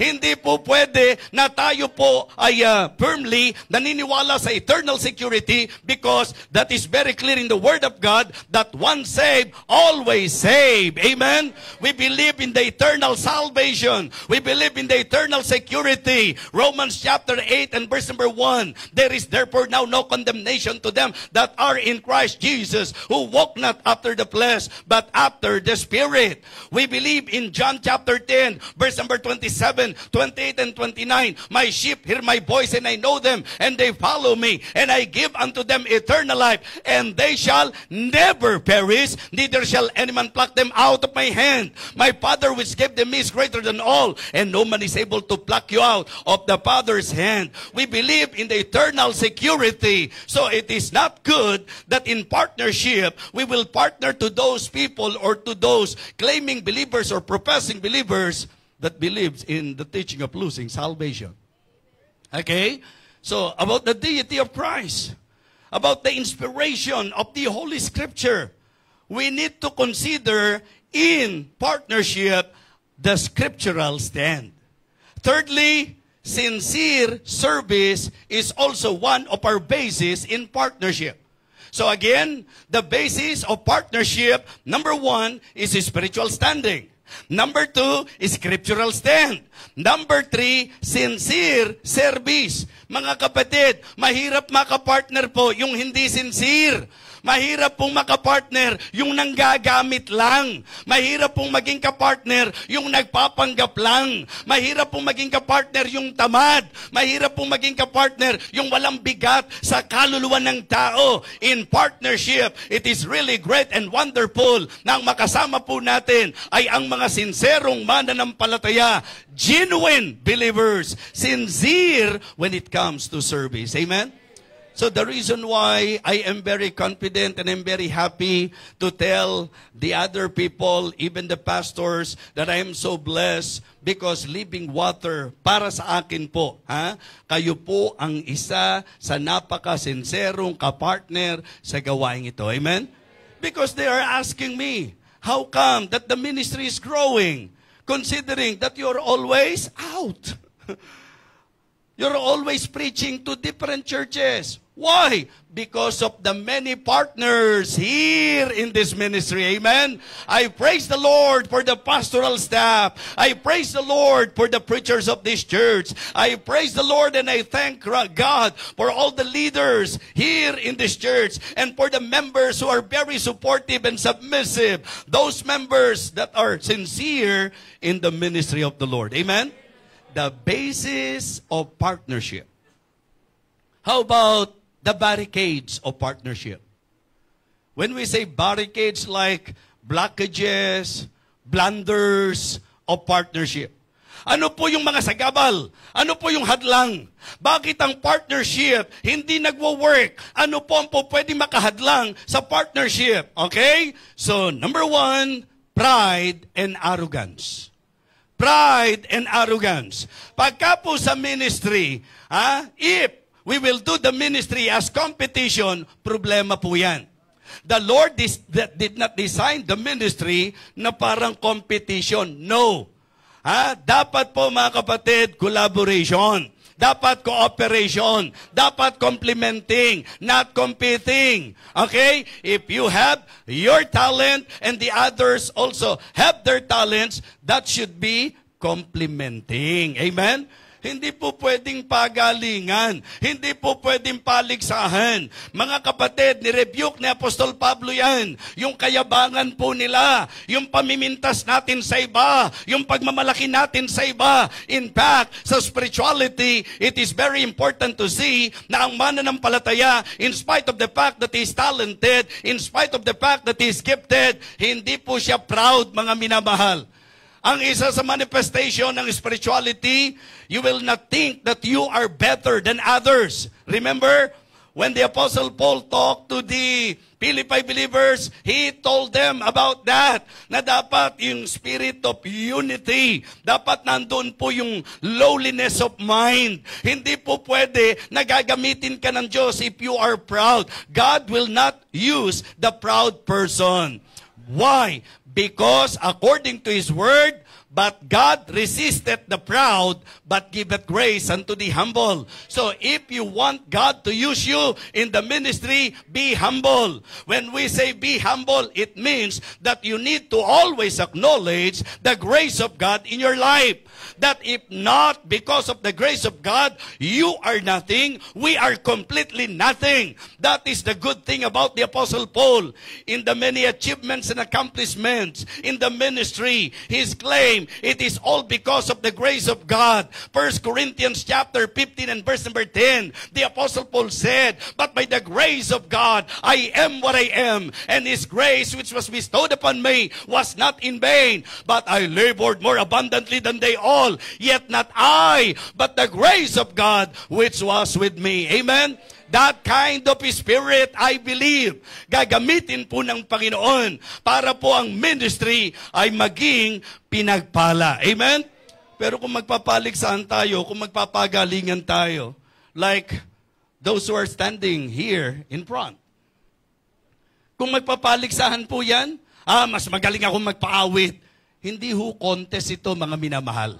Hindi po pwede na tayo po ay uh, firmly naniniwala sa eternal security because that is very clear in the Word of God that once saved, always saved. Amen? We believe in the eternal salvation. We believe in the eternal security. Romans chapter 8 and verse number 1. There is therefore now no condemnation to them that are in Christ Jesus who walk not after the flesh but after the Spirit. We believe in John chapter 10 verse number 27 28 and 29. My sheep hear my voice and I know them and they follow me and I give unto them eternal life and they shall never perish neither shall any man pluck them out of my hand. My Father which gave them is greater than all and no man is able to pluck you out of the Father's hand. We believe in the eternal security. So it is not good that in partnership we will partner to those people or to those claiming believers or professing believers that believes in the teaching of losing salvation. Okay? So, about the deity of Christ, about the inspiration of the Holy Scripture, we need to consider in partnership the scriptural stand. Thirdly, sincere service is also one of our bases in partnership. So again, the basis of partnership, number one, is spiritual standing. Number two, scriptural stand. Number three, sincere service. Mga kapatid, mahirap makapartner po yung hindi sincere. Mahirap pong makapartner yung nanggagamit lang. Mahirap pong maging kapartner yung nagpapanggap lang. Mahirap pong maging kapartner yung tamad. Mahirap pong maging kapartner yung walang bigat sa kaluluwa ng tao. In partnership, it is really great and wonderful na ang makasama po natin ay ang mga sinserong mananampalataya, genuine believers, sincere when it comes to service. Amen? So the reason why I am very confident and I'm very happy to tell the other people, even the pastors, that I am so blessed because living water para sa akin po, ha? Kayo po ang isa sa napaka-sinserong kapartner sa gawain ito. Amen? Because they are asking me, how come that the ministry is growing considering that you're always out? You're always preaching to different churches. Why? Because of the many partners here in this ministry. Amen. I praise the Lord for the pastoral staff. I praise the Lord for the preachers of this church. I praise the Lord and I thank God for all the leaders here in this church and for the members who are very supportive and submissive. Those members that are sincere in the ministry of the Lord. Amen. The basis of partnership. How about the barricades of partnership. When we say barricades like blockages, blunders of partnership. Ano po yung mga sagabal? Ano po yung hadlang? Bakit ang partnership hindi nagwo-work? Ano po ang po pwede makahadlang sa partnership? Okay? So, number one, pride and arrogance. Pride and arrogance. Pagka po sa ministry, ha, if we will do the ministry as competition, problema po yan. The Lord dis- that did not design the ministry na parang competition. No. Ha? Dapat po mga kapatid, collaboration. Dapat cooperation. Dapat complementing, not competing. Okay? If you have your talent and the others also have their talents, that should be complementing. Amen? Hindi po pwedeng pagalingan. Hindi po pwedeng paligsahan. Mga kapatid, ni-rebuke ni Apostol Pablo yan. Yung kayabangan po nila. Yung pamimintas natin sa iba. Yung pagmamalaki natin sa iba. In fact, sa spirituality, it is very important to see na ang mananampalataya, in spite of the fact that he is talented, in spite of the fact that he is gifted, hindi po siya proud, mga minamahal. Ang isa sa manifestation ng spirituality, you will not think that you are better than others. Remember, when the Apostle Paul talked to the Philippi believers, he told them about that, na dapat yung spirit of unity, dapat nandun po yung lowliness of mind. Hindi po pwede na gagamitin ka ng Diyos if you are proud. God will not use the proud person. Why? Because according to His word, but God resisted the proud, but giveth grace unto the humble. So if you want God to use you in the ministry, be humble. When we say be humble, it means that you need to always acknowledge the grace of God in your life. That if not because of the grace of God, you are nothing, we are completely nothing. That is the good thing about the Apostle Paul. In the many achievements and accomplishments in the ministry, his claim, it is all because of the grace of God. 1 Corinthians chapter 15 and verse number 10, the Apostle Paul said, But by the grace of God, I am what I am, and his grace which was bestowed upon me was not in vain, but I labored more abundantly than they all. Yet not I, but the grace of God which was with me. Amen? That kind of spirit, I believe, gagamitin po ng Panginoon para po ang ministry ay maging pinagpala. Amen? Pero kung magpapaligsahan tayo, kung magpapagalingan tayo, like those who are standing here in front, kung magpapaligsahan po yan, ah, mas magaling ako magpaawit. Hindi ho contest ito, mga minamahal.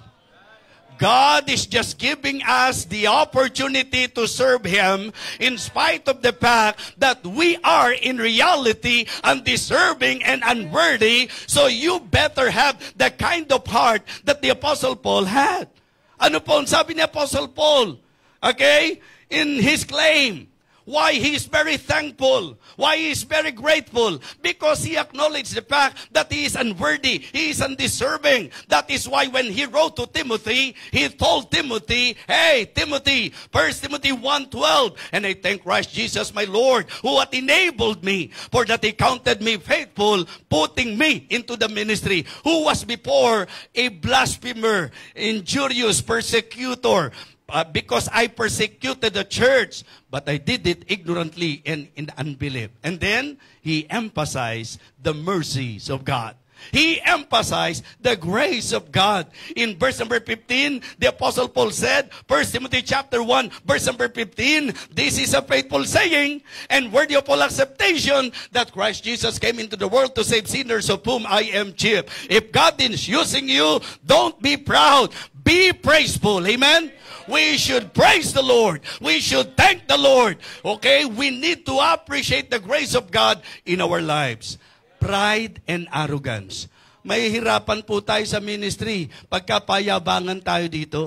God is just giving us the opportunity to serve Him in spite of the fact that we are in reality undeserving and unworthy. So you better have the kind of heart that the Apostle Paul had. Ano po ang sabi ni Apostle Paul? Okay? In his claim. Why he is very thankful. Why he is very grateful. Because he acknowledged the fact that he is unworthy. He is undeserving. That is why when he wrote to Timothy, he told Timothy, Hey, Timothy, 1 Timothy 1.12, And I thank Christ Jesus my Lord, who hath enabled me, for that he counted me faithful, putting me into the ministry, who was before a blasphemer, injurious persecutor, uh, because I persecuted the church, but I did it ignorantly and in unbelief. And then he emphasized the mercies of God. He emphasized the grace of God. In verse number 15, the apostle Paul said, 1 Timothy chapter 1, verse number 15, this is a faithful saying and worthy of all acceptation that Christ Jesus came into the world to save sinners of whom I am chief. If God is using you, don't be proud. Be praiseful. Amen? We should praise the Lord. We should thank the Lord. Okay? We need to appreciate the grace of God in our lives. Pride and arrogance. May hirapan po tayo sa ministry pagka payabangan tayo dito.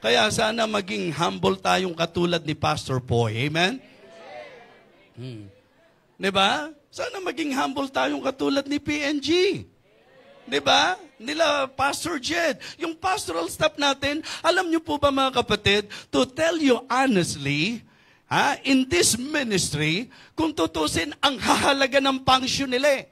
Kaya sana maging humble tayong katulad ni Pastor Poy. Amen? Hmm. Ba? Sana maging humble tayong katulad ni PNG. Di ba? Nila Pastor Jed. Yung pastoral staff natin, alam niyo po ba mga kapatid, to tell you honestly, ha, in this ministry, kung tutusin, ang hahalaga ng function nila eh.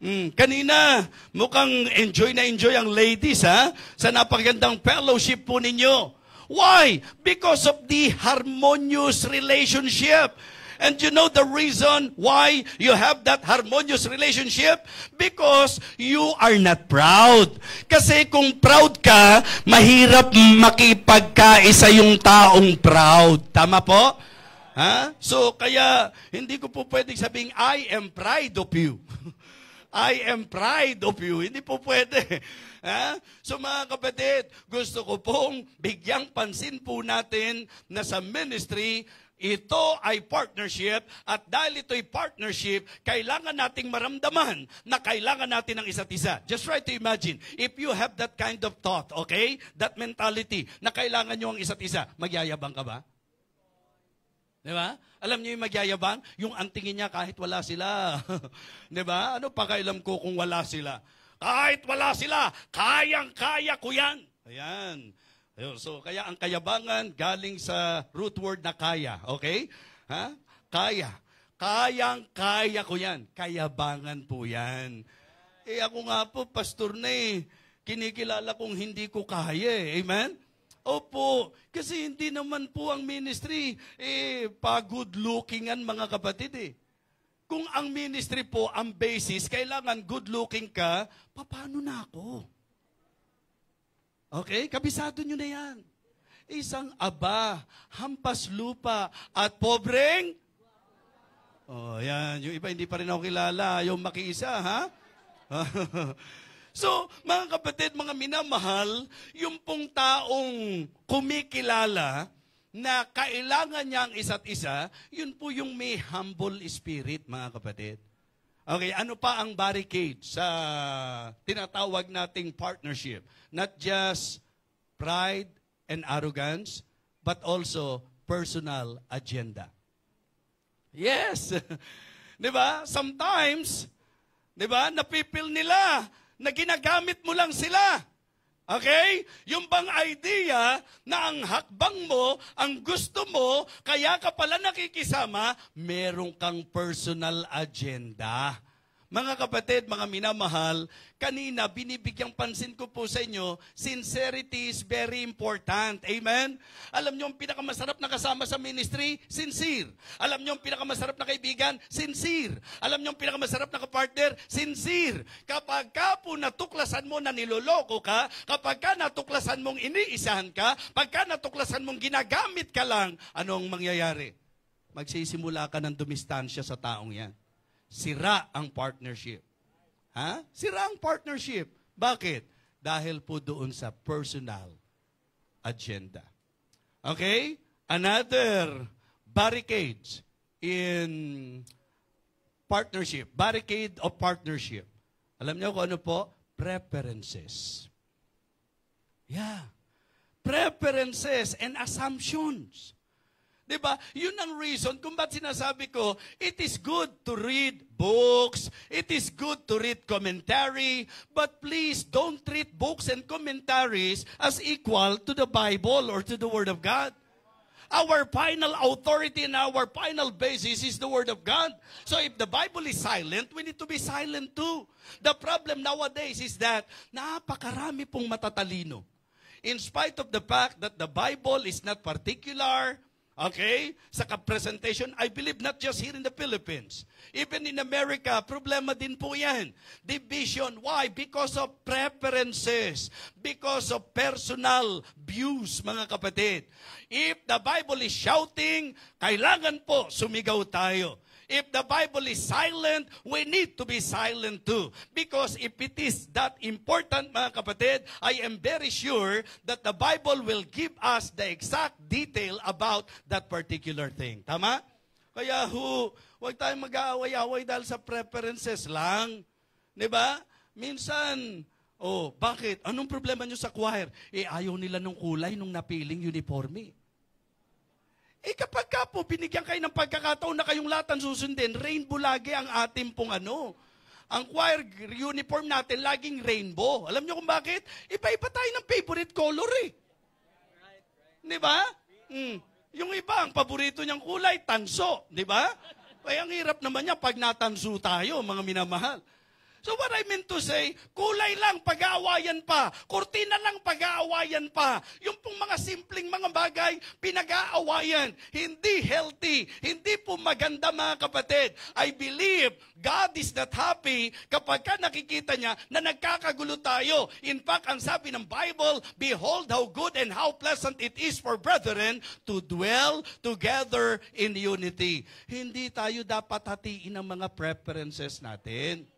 Mm, kanina, mukhang enjoy na enjoy ang ladies, ha? Sa napagandang fellowship po ninyo. Why? Because of the harmonious relationship. And you know the reason why you have that harmonious relationship? Because you are not proud. Kasi kung proud ka, mahirap makipagkaisa yung taong proud. Tama po? Ha? So, kaya, hindi ko po pwedeng sabing, I am proud of you. I am pride of you. Hindi po pwede. Ha? So mga kapatid, gusto ko pong bigyang pansin po natin na sa ministry, Ito ay partnership at dahil ito'y partnership, kailangan nating maramdaman na kailangan natin ng isa't isa. Just try to imagine, if you have that kind of thought, okay? That mentality na kailangan nyo ang isa't isa, magyayabang ka ba? Di ba? Alam niyo yung magyayabang? Yung antingin niya kahit wala sila. Di ba? Ano pakailam ko kung wala sila? Kahit wala sila, kayang-kaya ko yan. Ayan. So, kaya ang kayabangan galing sa root word na kaya. Okay? Ha? Kaya. Kayang-kaya ko yan. Kayabangan po yan. Eh ako nga po, pastor na eh. Kinikilala kong hindi ko kaya eh. Amen? Opo, kasi hindi naman po ang ministry eh, pagod lookingan mga kapatid eh. Kung ang ministry po, ang basis, kailangan good looking ka, paano na ako? Okay? Kabisado nyo na yan. Isang aba, hampas lupa, at pobreng? Oh, yan. Yung iba hindi pa rin ako kilala. Yung makiisa, ha? so, mga kapatid, mga minamahal, yung pong taong kumikilala na kailangan niya ang isa't isa, yun po yung may humble spirit, mga kapatid. Okay, ano pa ang barricade sa tinatawag nating partnership? Not just pride and arrogance, but also personal agenda. Yes. 'Di ba? Sometimes, 'di ba, napipil nila na ginagamit mo lang sila. Okay? Yung bang idea na ang hakbang mo, ang gusto mo, kaya ka pala nakikisama, meron kang personal agenda. Mga kapatid, mga minamahal, kanina binibigyang pansin ko po sa inyo, sincerity is very important. Amen? Alam niyo ang pinakamasarap na kasama sa ministry? Sincere. Alam niyo ang pinakamasarap na kaibigan? Sincere. Alam niyo ang pinakamasarap na kapartner? Sincere. Kapag ka po natuklasan mo na niloloko ka, kapag ka natuklasan mong iniisahan ka, pagka natuklasan mong ginagamit ka lang, anong mangyayari? Magsisimula ka ng dumistansya sa taong yan sira ang partnership. Ha? Sira ang partnership. Bakit? Dahil po doon sa personal agenda. Okay? Another barricades in partnership. Barricade of partnership. Alam niyo kung ano po? Preferences. Yeah. Preferences and assumptions. 'Di ba? Yun ang reason kung ba't sinasabi ko, it is good to read books, it is good to read commentary, but please don't treat books and commentaries as equal to the Bible or to the Word of God. Our final authority and our final basis is the Word of God. So if the Bible is silent, we need to be silent too. The problem nowadays is that napakarami pong matatalino. In spite of the fact that the Bible is not particular, Okay? Sa presentation, I believe not just here in the Philippines. Even in America, problema din po yan. Division. Why? Because of preferences. Because of personal views, mga kapatid. If the Bible is shouting, kailangan po sumigaw tayo. If the Bible is silent, we need to be silent too. Because if it is that important, mga kapatid, I am very sure that the Bible will give us the exact detail about that particular thing. Tama? Kaya hu, huwag tayong mag-aaway-away dahil sa preferences lang. Di ba? Minsan, oh, bakit? Anong problema nyo sa choir? Eh, ayaw nila nung kulay nung napiling uniforme. Eh kapag ka po binigyan kayo ng pagkakataon na kayong lahat ang susundin, rainbow lagi ang ating pong ano. Ang choir uniform natin laging rainbow. Alam niyo kung bakit? Iba-iba tayo ng favorite color eh. Di ba? Mm. Yung iba, ang paborito niyang kulay, tanso. Di ba? Kaya ang hirap naman niya pag natanso tayo, mga minamahal. So what I meant to say, kulay lang pag-aawayan pa, kurtina lang pag-aawayan pa. Yung pong mga simpleng mga bagay, pinag-aawayan. Hindi healthy, hindi po maganda mga kapatid. I believe God is not happy kapag ka nakikita niya na nagkakagulo tayo. In fact, ang sabi ng Bible, Behold how good and how pleasant it is for brethren to dwell together in unity. Hindi tayo dapat hatiin ang mga preferences natin.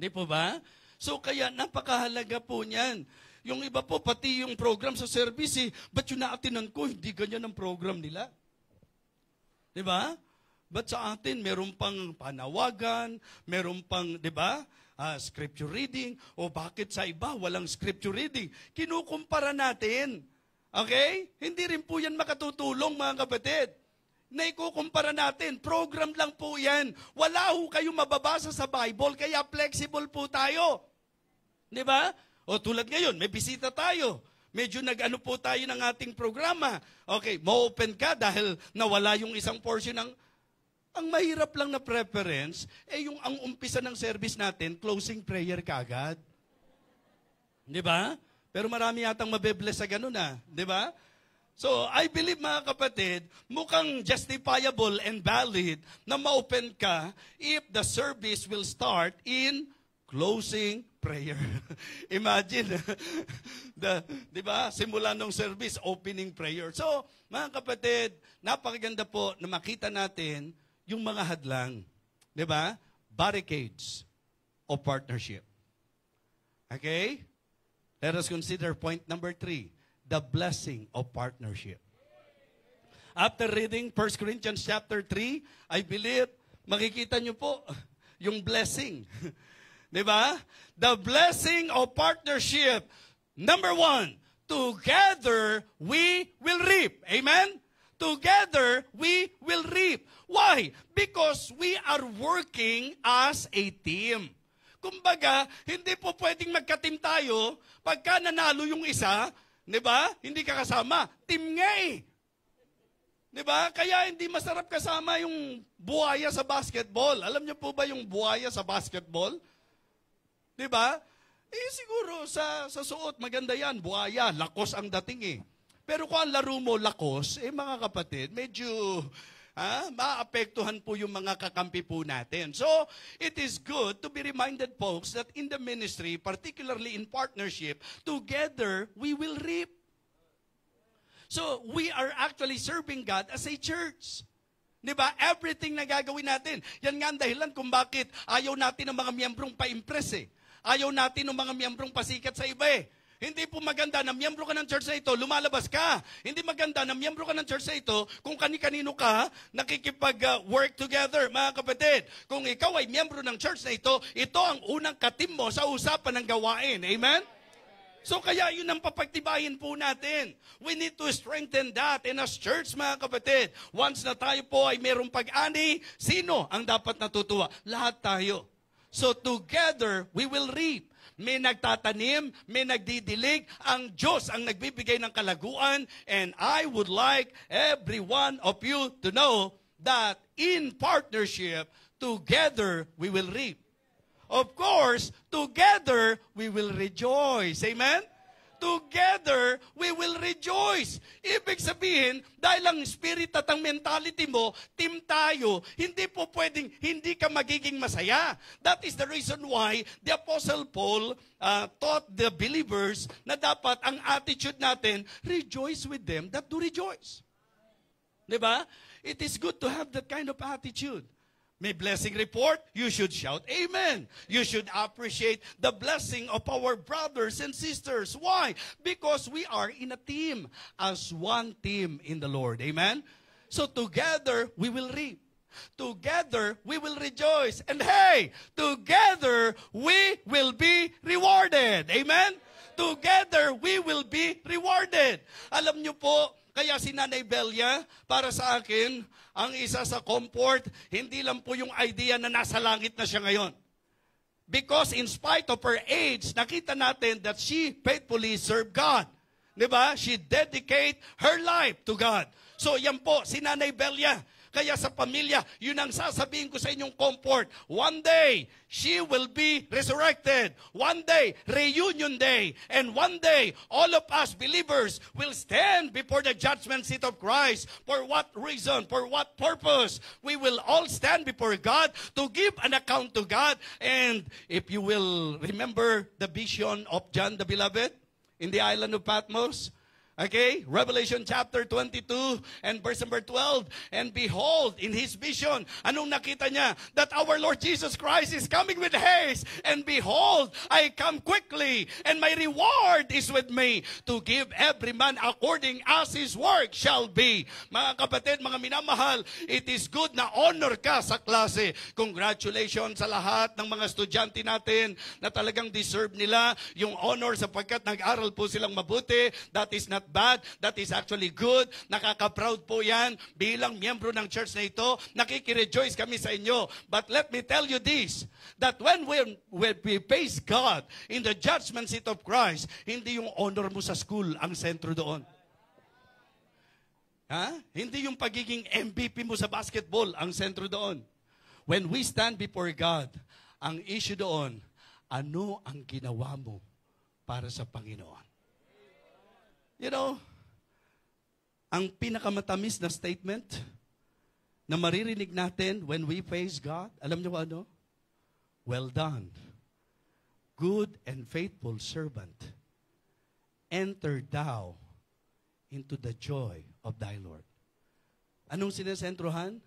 Di po ba? So kaya napakahalaga po niyan. Yung iba po, pati yung program sa service, eh, ba't yung naatinan ko, hindi ganyan ang program nila? Di ba? But sa atin, meron pang panawagan, meron pang, di ba, ah, scripture reading, o bakit sa iba walang scripture reading? Kinukumpara natin. Okay? Hindi rin po yan makatutulong, mga kapatid. Na ikukumpara natin, program lang po yan. Wala ho kayong mababasa sa Bible, kaya flexible po tayo. Di ba? O tulad ngayon, may bisita tayo. Medyo nag-ano po tayo ng ating programa. Okay, ma-open ka dahil nawala yung isang portion ng... Ang mahirap lang na preference, eh yung ang umpisa ng service natin, closing prayer kagad. Di ba? Pero marami yatang mabibless sa ganun ah. Di ba? So, I believe mga kapatid, mukhang justifiable and valid na ma-open ka if the service will start in closing prayer. Imagine, the, di ba, simula ng service, opening prayer. So, mga kapatid, napakaganda po na makita natin yung mga hadlang. Di ba? Barricades of partnership. Okay? Let us consider point number three, the blessing of partnership. After reading 1 Corinthians chapter 3, I believe, makikita nyo po yung blessing. Di ba? The blessing of partnership. Number one, together we will reap. Amen? Together we will reap. Why? Because we are working as a team. Kumbaga, hindi po pwedeng magka-team tayo pagka nanalo yung isa, di ba? Hindi ka kasama. Team nga eh. Di ba? Kaya hindi masarap kasama yung buhaya sa basketball. Alam niyo po ba yung buhaya sa basketball? Di ba? Eh siguro sa, sa suot, maganda yan. Buhaya, lakos ang dating eh. Pero kung ang laro mo lakos, eh mga kapatid, medyo ah, maapektuhan po yung mga kakampi po natin. So, it is good to be reminded, folks, that in the ministry, particularly in partnership, together we will reap. So, we are actually serving God as a church. Di ba? Everything na gagawin natin. Yan nga ang dahilan kung bakit ayaw natin ng mga miyembrong pa-impress eh. Ayaw natin ng mga miyembrong pasikat sa iba eh. Hindi po maganda na miyembro ka ng church na ito, lumalabas ka. Hindi maganda na miyembro ka ng church na ito kung kani-kanino ka nakikipag-work together, mga kapatid. Kung ikaw ay miyembro ng church na ito, ito ang unang katim mo sa usapan ng gawain. Amen? So kaya yun ang papagtibayin po natin. We need to strengthen that in as church, mga kapatid. Once na tayo po ay mayroong pag-ani, sino ang dapat natutuwa? Lahat tayo. So together, we will reap. May nagtatanim, may nagdidilig. Ang Diyos ang nagbibigay ng kalaguan. And I would like every one of you to know that in partnership, together we will reap. Of course, together we will rejoice. Amen? Together, we will rejoice. Ibig sabihin, dahil ang spirit at ang mentality mo, team tayo, hindi po pwedeng hindi ka magiging masaya. That is the reason why the Apostle Paul uh, taught the believers na dapat ang attitude natin, rejoice with them that do rejoice. Di ba? It is good to have that kind of attitude. May blessing report, you should shout amen. You should appreciate the blessing of our brothers and sisters. Why? Because we are in a team, as one team in the Lord. Amen? So together we will reap. Together we will rejoice. And hey, together we will be rewarded. Amen? Together we will be rewarded. Alam niyo po, kaya si Nanay Belia, para sa akin, ang isa sa comfort, hindi lang po yung idea na nasa langit na siya ngayon. Because in spite of her age, nakita natin that she faithfully served God. Di ba? She dedicate her life to God. So yan po, si Nanay Belia. Kaya sa pamilya, yun ang sasabihin ko sa inyong comfort. One day, she will be resurrected. One day, reunion day. And one day, all of us believers will stand before the judgment seat of Christ. For what reason? For what purpose? We will all stand before God to give an account to God. And if you will remember the vision of John the Beloved in the island of Patmos, Okay, Revelation chapter 22 and verse number 12. And behold, in his vision, anong nakita niya? That our Lord Jesus Christ is coming with haste. And behold, I come quickly, and my reward is with me to give every man according as his work shall be. Mga kapatid, mga minamahal, it is good na honor ka sa klase. Congratulations sa lahat ng mga estudyante natin na talagang deserve nila yung honor sapagkat nag-aral po silang mabuti. That is not bad. That is actually good. Nakaka-proud po yan bilang miyembro ng church na ito. Nakikirejoice kami sa inyo. But let me tell you this, that when we, when we face God in the judgment seat of Christ, hindi yung honor mo sa school ang sentro doon. Ha? Hindi yung pagiging MVP mo sa basketball ang sentro doon. When we stand before God, ang issue doon, ano ang ginawa mo para sa Panginoon? You know, ang pinakamatamis na statement na maririnig natin when we face God, alam niyo ano? Well done, good and faithful servant. Enter thou into the joy of thy Lord. Anong sinesentrohan?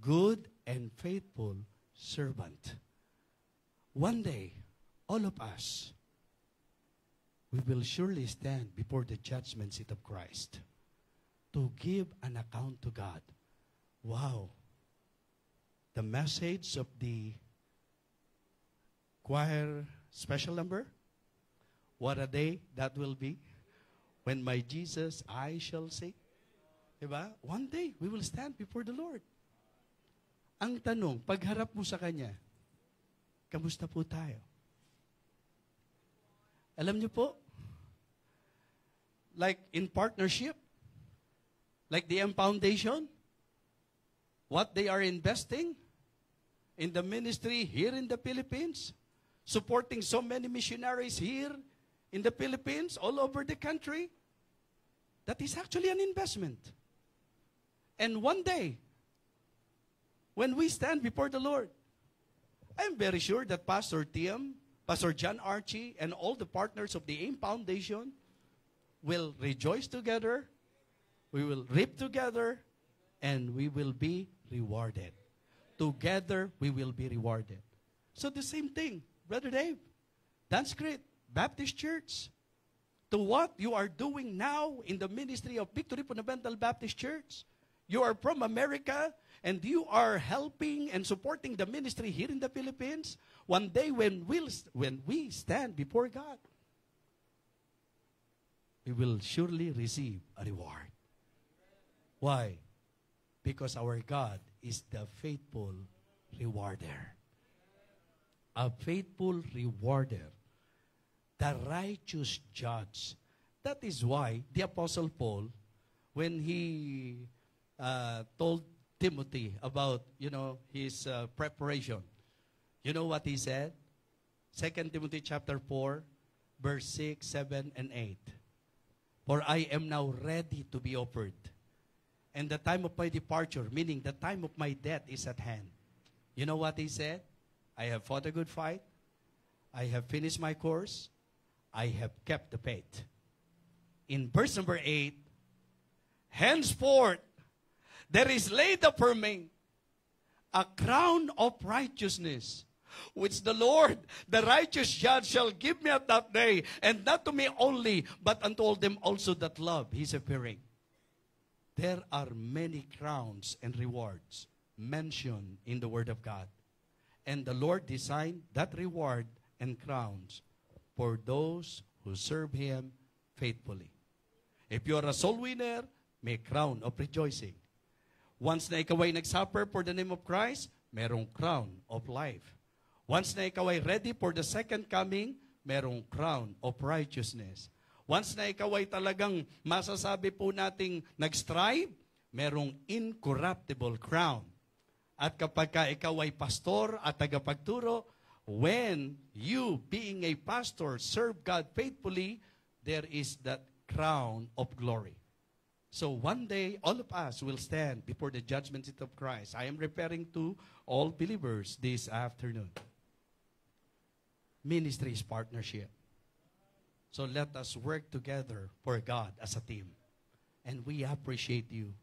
Good and faithful servant. One day, all of us, we will surely stand before the judgment seat of Christ to give an account to God. Wow. The message of the choir special number, what a day that will be when my Jesus I shall see. Diba? One day, we will stand before the Lord. Ang tanong, pagharap mo sa Kanya, kamusta po tayo? Alam niyo po, like in partnership, like the M Foundation, what they are investing in the ministry here in the Philippines, supporting so many missionaries here in the Philippines, all over the country, that is actually an investment. And one day, when we stand before the Lord, I'm very sure that Pastor Tim, Pastor John Archie, and all the partners of the AIM Foundation will rejoice together, we will reap together, and we will be rewarded. Together, we will be rewarded. So the same thing, Brother Dave. That's great. Baptist Church. To what you are doing now in the ministry of Victory Fundamental Baptist Church. You are from America and you are helping and supporting the ministry here in the Philippines. One day when, we'll, when we stand before God, we will surely receive a reward. Why? Because our God is the faithful rewarder. A faithful rewarder. The righteous judge. That is why the Apostle Paul, when he uh, told Timothy about, you know, his uh, preparation, you know what he said? 2 Timothy chapter 4, verse 6, 7, and 8. For I am now ready to be offered. And the time of my departure, meaning the time of my death, is at hand. You know what he said? I have fought a good fight. I have finished my course. I have kept the faith. In verse number 8, henceforth there is laid up for me a crown of righteousness, which the Lord, the righteous judge, shall give me at that day, and not to me only, but unto all them also that love his appearing. There are many crowns and rewards mentioned in the Word of God. And the Lord designed that reward and crowns for those who serve Him faithfully. If you are a soul winner, may crown of rejoicing. Once na ikaw ay nagsuffer for the name of Christ, merong crown of life. Once na ikaw ay ready for the second coming, merong crown of righteousness. Once na ikaw ay talagang masasabi po nating nag-strive, merong incorruptible crown. At kapag ka ikaw ay pastor at tagapagturo, when you, being a pastor, serve God faithfully, there is that crown of glory. So one day, all of us will stand before the judgment seat of Christ. I am referring to all believers this afternoon. Ministry is partnership. So let us work together for God as a team. And we appreciate you.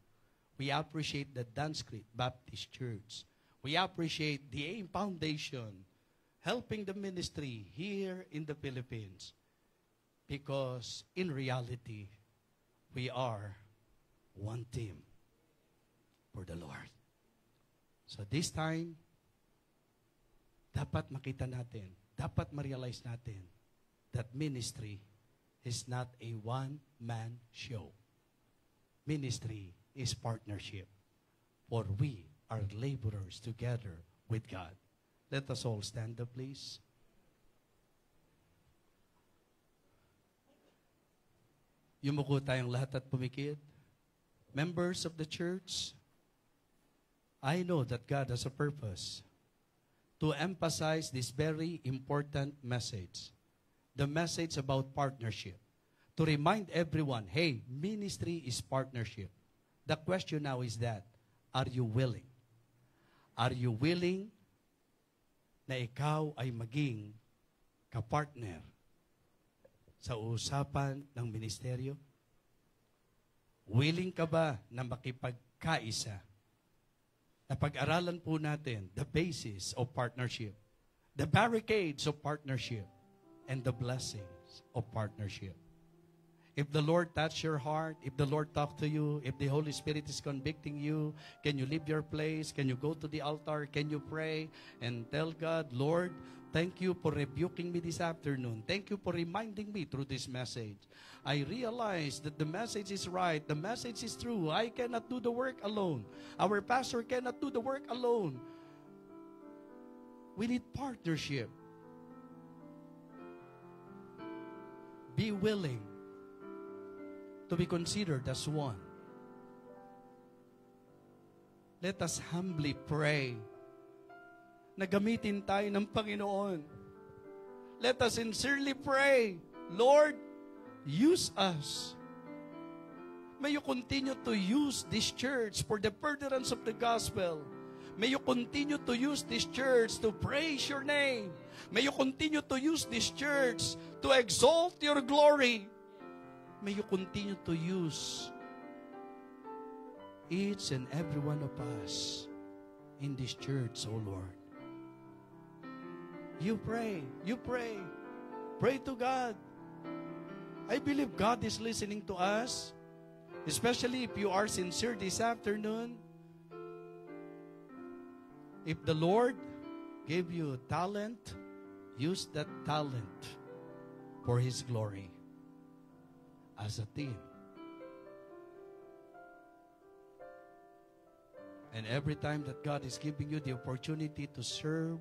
We appreciate the Creek Baptist Church. We appreciate the AIM Foundation helping the ministry here in the Philippines. Because in reality, we are one team for the Lord. So this time, dapat makita natin, dapat ma-realize natin that ministry is not a one-man show. Ministry is partnership. For we are laborers together with God. Let us all stand up, please. Yumuko tayong lahat at pumikit. Members of the church, I know that God has a purpose to emphasize this very important message. The message about partnership. To remind everyone, hey, ministry is partnership. The question now is that, are you willing? Are you willing na ikaw ay maging kapartner sa usapan ng ministeryo? Willing ka ba na makipagkaisa? Na pag-aralan po natin the basis of partnership, the barricades of partnership, and the blessings of partnership. If the Lord touch your heart, if the Lord talk to you, if the Holy Spirit is convicting you, can you leave your place? Can you go to the altar? Can you pray and tell God, Lord, thank you for rebuking me this afternoon. Thank you for reminding me through this message. I realize that the message is right. The message is true. I cannot do the work alone. Our pastor cannot do the work alone. We need partnership. Be willing to be considered as one. Let us humbly pray na gamitin tayo ng Panginoon. Let us sincerely pray, Lord, use us. May you continue to use this church for the furtherance of the gospel. May you continue to use this church to praise your name. May you continue to use this church to exalt your glory. May you continue to use each and every one of us in this church, oh Lord. You pray, you pray, pray to God. I believe God is listening to us, especially if you are sincere this afternoon. If the Lord gave you talent, use that talent for His glory as a team. And every time that God is giving you the opportunity to serve,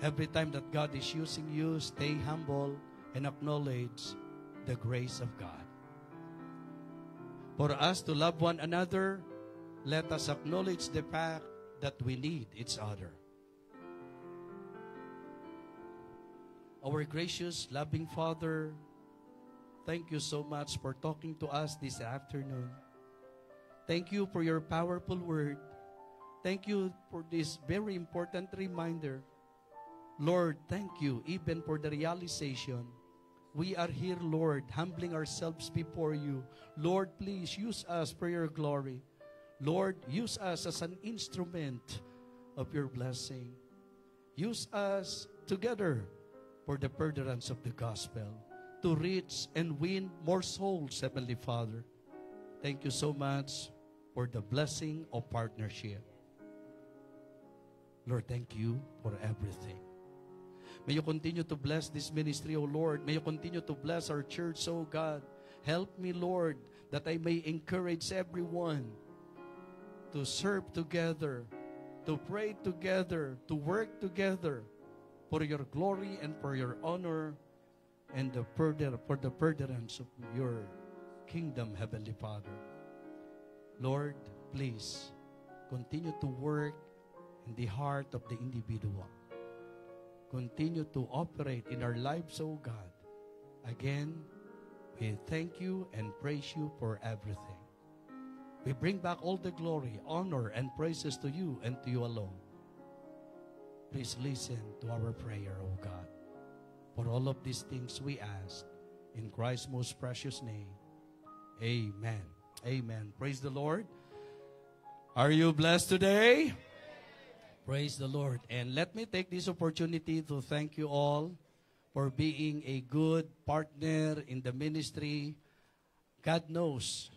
every time that God is using you, stay humble and acknowledge the grace of God. For us to love one another, let us acknowledge the fact that we need each other. Our gracious, loving Father, thank you so much for talking to us this afternoon. Thank you for your powerful word. Thank you for this very important reminder. Lord, thank you even for the realization. We are here, Lord, humbling ourselves before you. Lord, please use us for your glory. Lord, use us as an instrument of your blessing. Use us together for the furtherance of the gospel to reach and win more souls, Heavenly Father. Thank you so much for the blessing of partnership. Lord, thank you for everything. May you continue to bless this ministry, O Lord. May you continue to bless our church, O God. Help me, Lord, that I may encourage everyone to serve together, to pray together, to work together for your glory and for your honor and the further for the furtherance of your kingdom, Heavenly Father. Lord, please continue to work in the heart of the individual. Continue to operate in our lives, O God. Again, we thank you and praise you for everything. We bring back all the glory, honor, and praises to you and to you alone. Please listen to our prayer, O God. For all of these things we ask in Christ's most precious name. Amen. Amen. Praise the Lord. Are you blessed today? Praise the Lord. And let me take this opportunity to thank you all for being a good partner in the ministry. God knows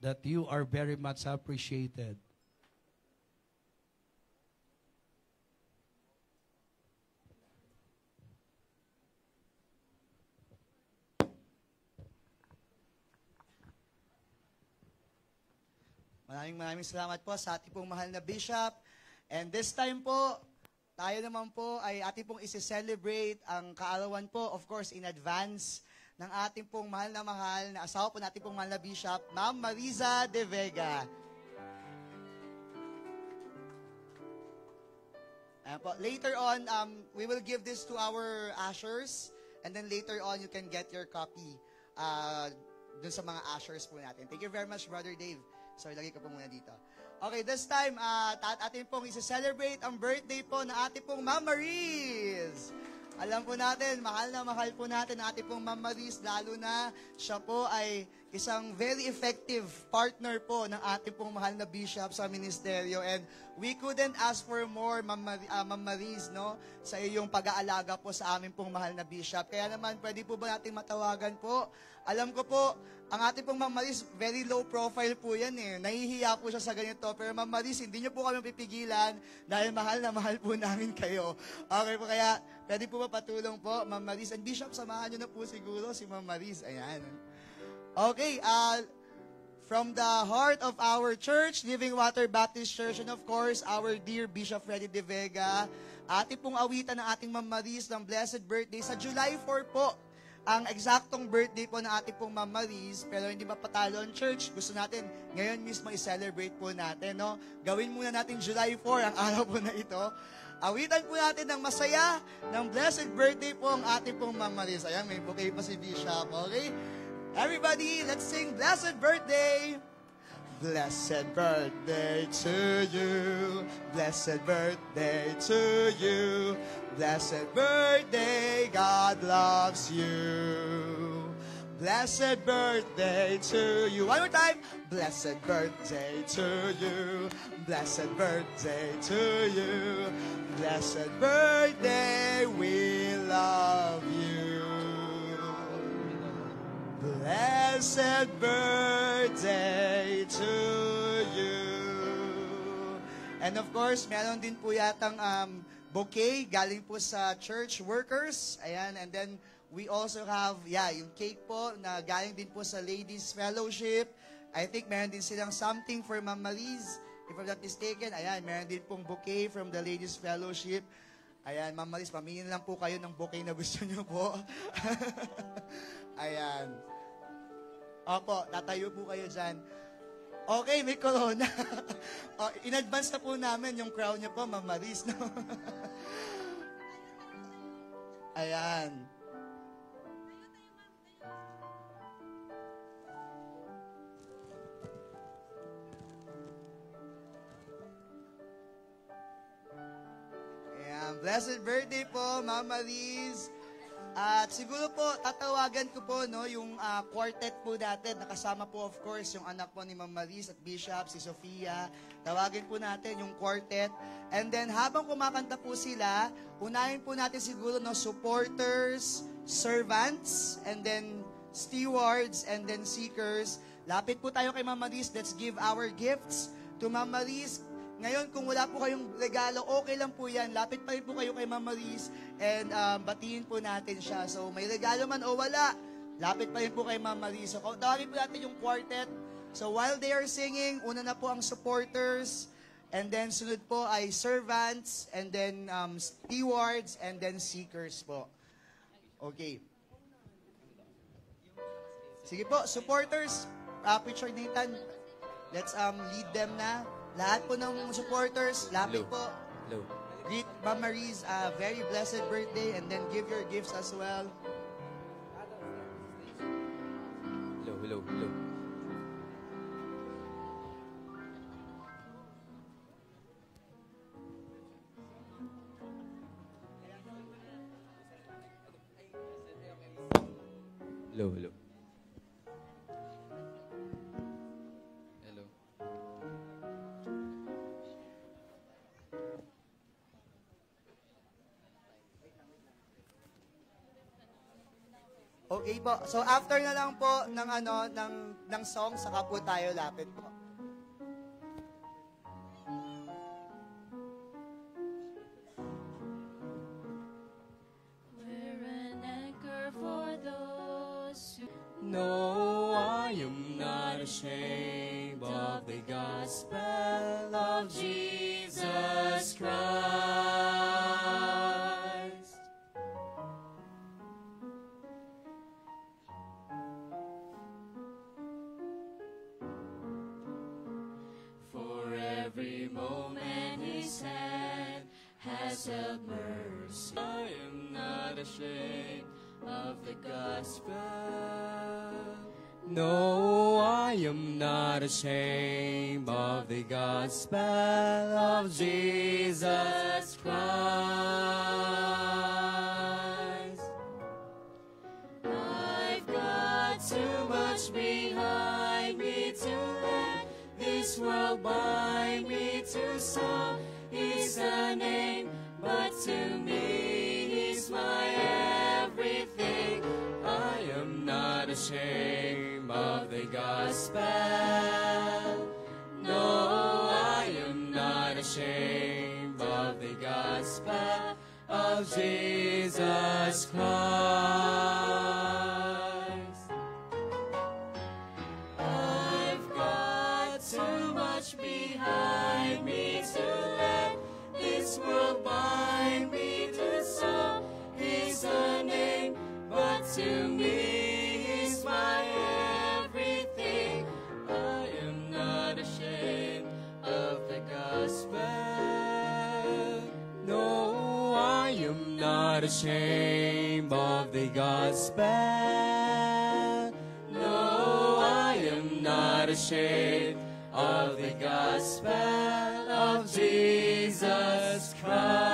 that you are very much appreciated. Maraming maraming salamat po sa ating pong mahal na bishop. And this time po, tayo naman po ay ating pong isi-celebrate ang kaarawan po, of course, in advance ng ating pong mahal na mahal na asawa po natin pong mahal na bishop, Ma'am Mariza De Vega. Ayan po. Later on, um, we will give this to our ushers and then later on, you can get your copy uh, dun sa mga ushers po natin. Thank you very much, Brother Dave. So, ilagay ko po muna dito. Okay, this time, uh, at atin pong isa-celebrate ang birthday po na ating pong Ma'am Maris. Alam po natin, mahal na mahal po natin ang ating pong Ma'am Maris, lalo na siya po ay isang very effective partner po ng ating pong mahal na bishop sa ministeryo. And we couldn't ask for more, Ma'am, Mar- ah, Maris, no, sa iyong pag-aalaga po sa aming pong mahal na bishop. Kaya naman, pwede po ba nating matawagan po? Alam ko po, ang ating pong Ma'am Maris, very low profile po yan eh. Nahihiya po siya sa ganito. Pero Ma'am Maris, hindi niyo po kami pipigilan dahil mahal na mahal po namin kayo. Okay po kaya, pwede po ba patulong po, Ma'am Maris? And Bishop, samahan niyo na po siguro si Ma'am Maris. Ayan. Okay, uh, from the heart of our church, Living Water Baptist Church, and of course, our dear Bishop Freddy De Vega, ating pong awitan ng ating Ma'am Maris ng Blessed Birthday sa July 4 po ang eksaktong birthday po ng ating pong Ma'am Maris, pero hindi ba patalo ang church? Gusto natin ngayon mismo i-celebrate po natin, no? Gawin muna natin July 4, ang araw po na ito. Awitan po natin ng masaya, ng blessed birthday po ang ating pong Ma'am Maris. Ayan, may bouquet pa si Bishop, okay? Everybody, let's sing Blessed Birthday! Blessed birthday to you. Blessed birthday to you. Blessed birthday, God loves you. Blessed birthday to you. One more time. Blessed birthday to you. Blessed birthday to you. Blessed birthday, we love you. Blessed birthday to you. And of course, meron din po yatang um, bouquet galing po sa church workers. Ayan, and then we also have, yeah, yung cake po na galing din po sa Ladies Fellowship. I think meron din silang something for Ma'am Maris. If I'm not mistaken, ayan, meron din pong bouquet from the Ladies Fellowship. Ayan, Ma'am Maris, pamingin lang po kayo ng bouquet na gusto nyo po. ayan. Opo, tatayo po kayo dyan. Okay, may corona. oh, in advance na po namin yung crown niyo po, Ma'am Maris. No? Ayan. Ayan. Blessed birthday po, Ma'am Maris. At siguro po, tatawagan ko po no, yung ah, quartet po natin. Nakasama po of course yung anak po ni Ma'am Maris at Bishop, si Sofia. Tawagin po natin yung quartet. And then habang kumakanta po sila, unahin po natin siguro no, supporters, servants, and then stewards, and then seekers. Lapit po tayo kay Ma'am Maris. Let's give our gifts to Ma'am Maris. Ngayon, kung wala po kayong regalo, okay lang po yan. Lapit pa rin po kayo kay Ma'am Maris and um, batiin po natin siya. So, may regalo man o wala, lapit pa rin po kay Ma'am Maris. So, tawagin po natin yung quartet. So, while they are singing, una na po ang supporters, and then sunod po ay servants, and then um, stewards, and then seekers po. Okay. Sige po, supporters, uh, Preacher Nathan, let's um, lead them na lahat po ng supporters, lapit Low. po. Low. Greet Bamarie's uh, very blessed birthday and then give your gifts as well. Low, low, low. Low, low. Okay po. So after na lang po ng ano ng ng song saka po tayo lapit po. We're an anchor for those who No, I am not ashamed of the gospel of Jesus ashamed of the gospel. No, I am not ashamed of the gospel of Jesus Christ. I've got too much behind me to let this world bind me to some is a name, but to me not ashamed of the gospel. No, I am not ashamed of the gospel of Jesus Christ. I've got not ashamed of the gospel. No, I am not ashamed of the gospel of Jesus Christ.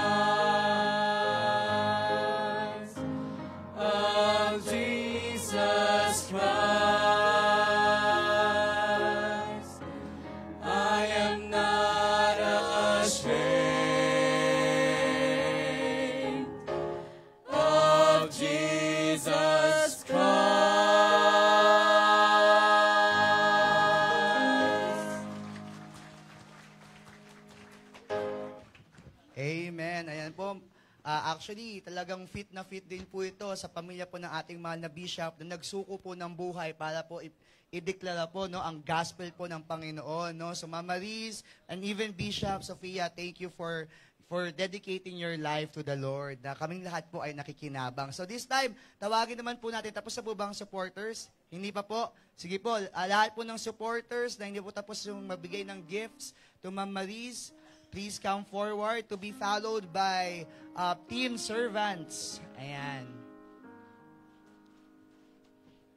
Actually, talagang fit na fit din po ito sa pamilya po ng ating mahal na bishop na nagsuko po ng buhay para po ideklara po no ang gospel po ng Panginoon no. So Mama Riz and even Bishop Sofia thank you for for dedicating your life to the Lord na kaming lahat po ay nakikinabang. So this time tawagin naman po natin. Tapos na po ba ang supporters? Hindi pa po? Sige po ah, lahat po ng supporters na hindi po tapos yung magbigay ng gifts to Mama Riz please come forward to be followed by uh, team servants. Ayan.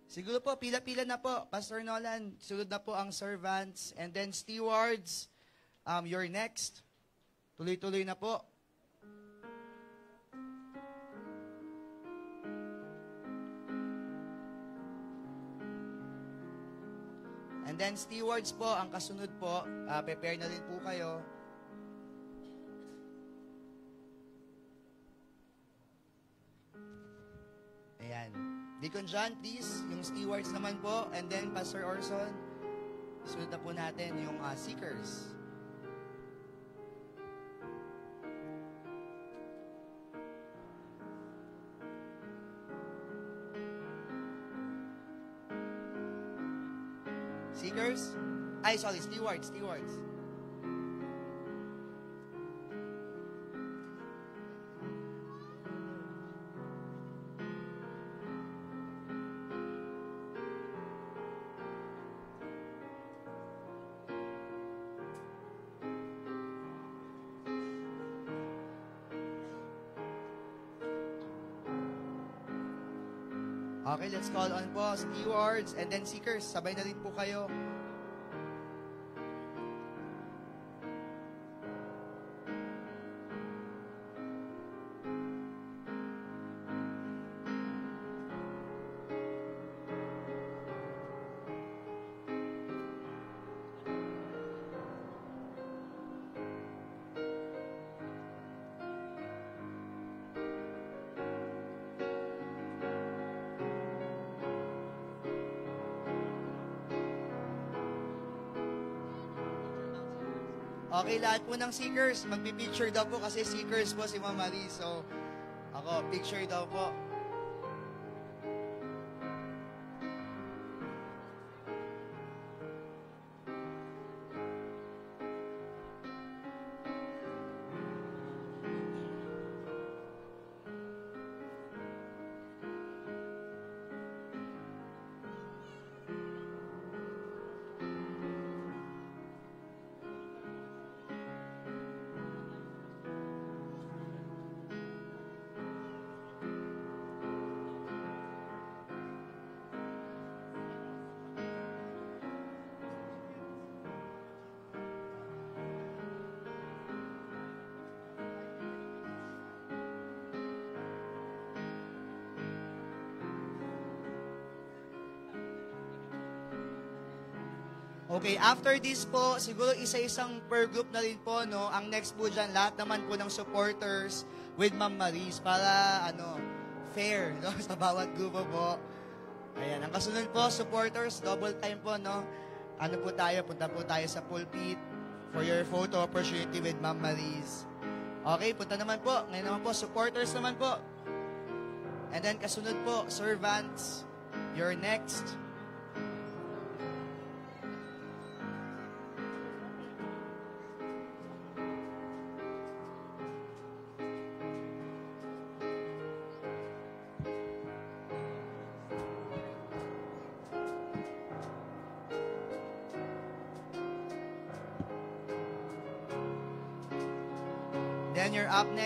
Siguro po, pila-pila na po. Pastor Nolan, sunod na po ang servants. And then stewards, um, you're next. Tuloy-tuloy na po. And then stewards po, ang kasunod po, uh, prepare na rin po kayo. Ayan. Deacon John, please, yung stewards naman po. And then Pastor Orson, sunod na po natin yung uh, seekers. Seekers? Ay, sorry, stewards, stewards. Let's call on po stewards and then seekers. Sabay na rin po kayo. Okay, lahat po ng seekers, magpipicture daw po kasi seekers po si Ma'am Marie. So, ako, picture daw po. Okay, after this po, siguro isa-isang per group na rin po, no? Ang next po dyan, lahat naman po ng supporters with Ma'am Maris para, ano, fair, no? Sa bawat grupo po. Ayan, ang kasunod po, supporters, double time po, no? Ano po tayo, punta po tayo sa pulpit for your photo opportunity with Ma'am Maris. Okay, punta naman po. Ngayon naman po, supporters naman po. And then, kasunod po, servants, you're next.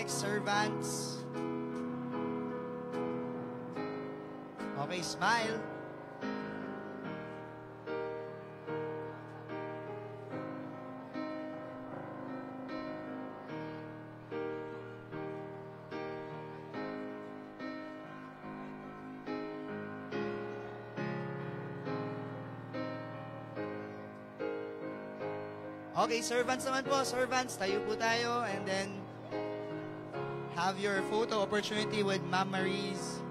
Up servants. Okay, smile. Okay, servants naman po. Servants, tayo po tayo. And then, have your photo opportunity with Ma'am Maries.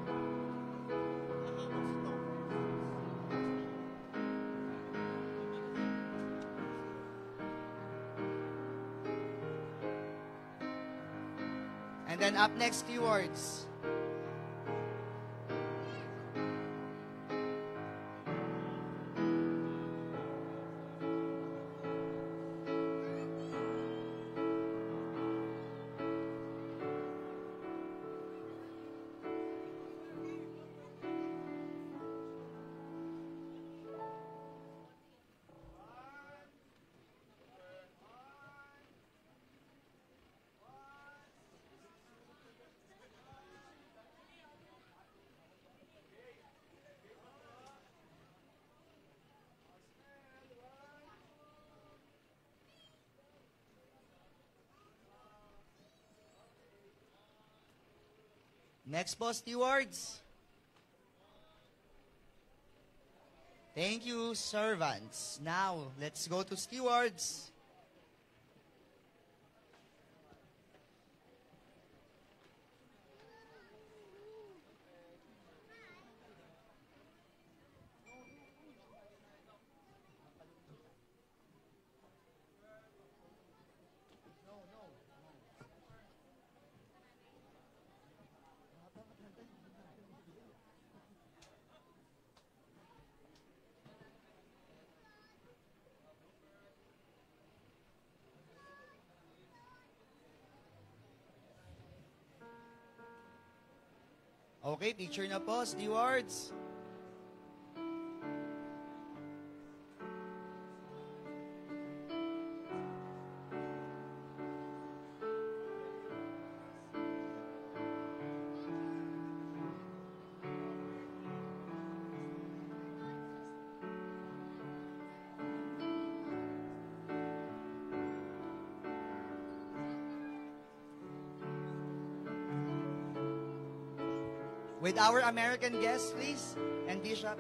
And then up next, keywords. Next po, stewards. Thank you, servants. Now, let's go to stewards. Okay, picture na po, stewards. With our American guests, please, and Bishop.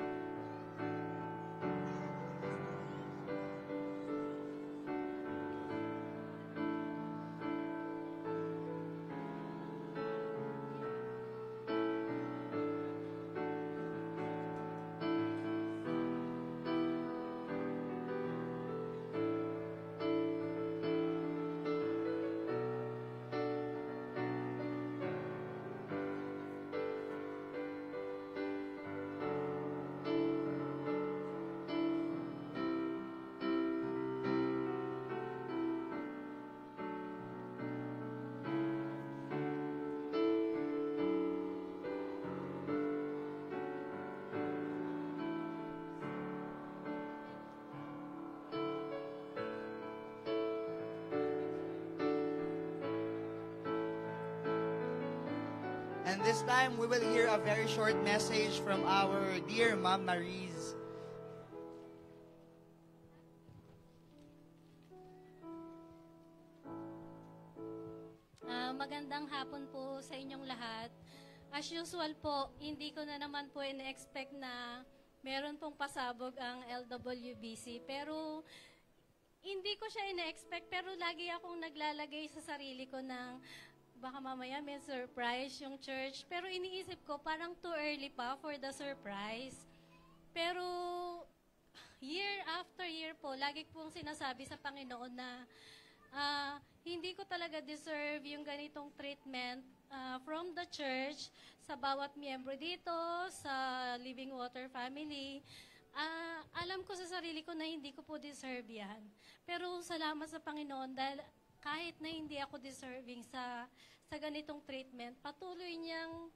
Time, we will hear a very short message from our dear Ma'am Maries. Ah, magandang hapon po sa inyong lahat. As usual po, hindi ko na naman po in-expect na meron pong pasabog ang LWBC. Pero hindi ko siya in-expect pero lagi akong naglalagay sa sarili ko ng baka mamaya may surprise yung church. Pero iniisip ko parang too early pa for the surprise. Pero year after year po, lagi pong sinasabi sa Panginoon na ah, hindi ko talaga deserve yung ganitong treatment ah, from the church sa bawat miyembro dito, sa Living Water family. Ah, alam ko sa sarili ko na hindi ko po deserve yan. Pero salamat sa Panginoon dahil kahit na hindi ako deserving sa sa ganitong treatment, patuloy niyang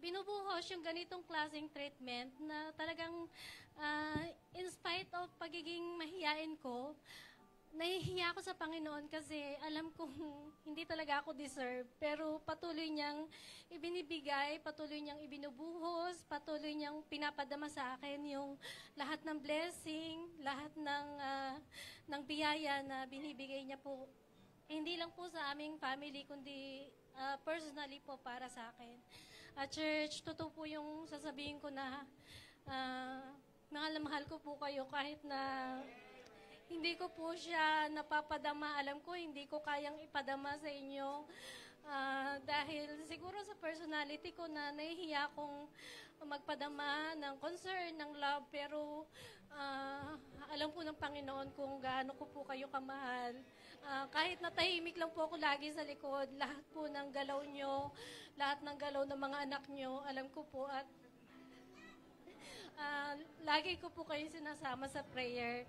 binubuhos yung ganitong klaseng treatment na talagang ah, in spite of pagiging mahiyain ko, nahihiya ako sa Panginoon kasi alam kong hindi talaga ako deserve. Pero patuloy niyang ibinibigay, patuloy niyang ibinubuhos, patuloy niyang pinapadama sa akin yung lahat ng blessing, lahat ng, ah, ng biyaya na binibigay niya po. Hindi lang po sa aming family, kundi ah, personally po para sa akin. At church, totoo po yung sasabihin ko na ah, mahal na mahal ko po kayo kahit na hindi ko po siya napapadama. Alam ko, hindi ko kayang ipadama sa inyo. Ah, dahil siguro sa personality ko na nahihiya akong magpadama ng concern, ng love. Pero ah, alam po ng Panginoon kung gaano ko po kayo kamahal. Ah, kahit natahimik lang po ako lagi sa likod, lahat po ng galaw nyo, lahat ng galaw ng mga anak nyo, alam ko po at ah, lagi ko po kayo sinasama sa prayer.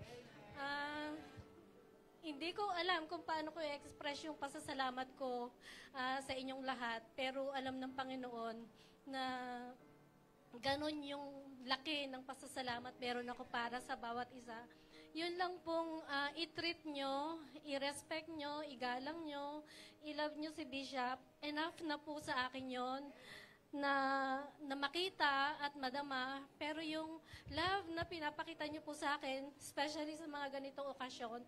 Ah, hindi ko alam kung paano ko i-express yung pasasalamat ko ah, sa inyong lahat. Pero alam ng Panginoon na ganon yung laki ng pasasalamat meron ako para sa bawat isa. Yun lang pong ah, i-treat nyo, i-respect nyo, igalang nyo, i-love nyo si Bishop. Enough na po sa akin yon na, na makita at madama. Pero yung love na pinapakita niyo po sa akin, especially sa mga ganitong okasyon,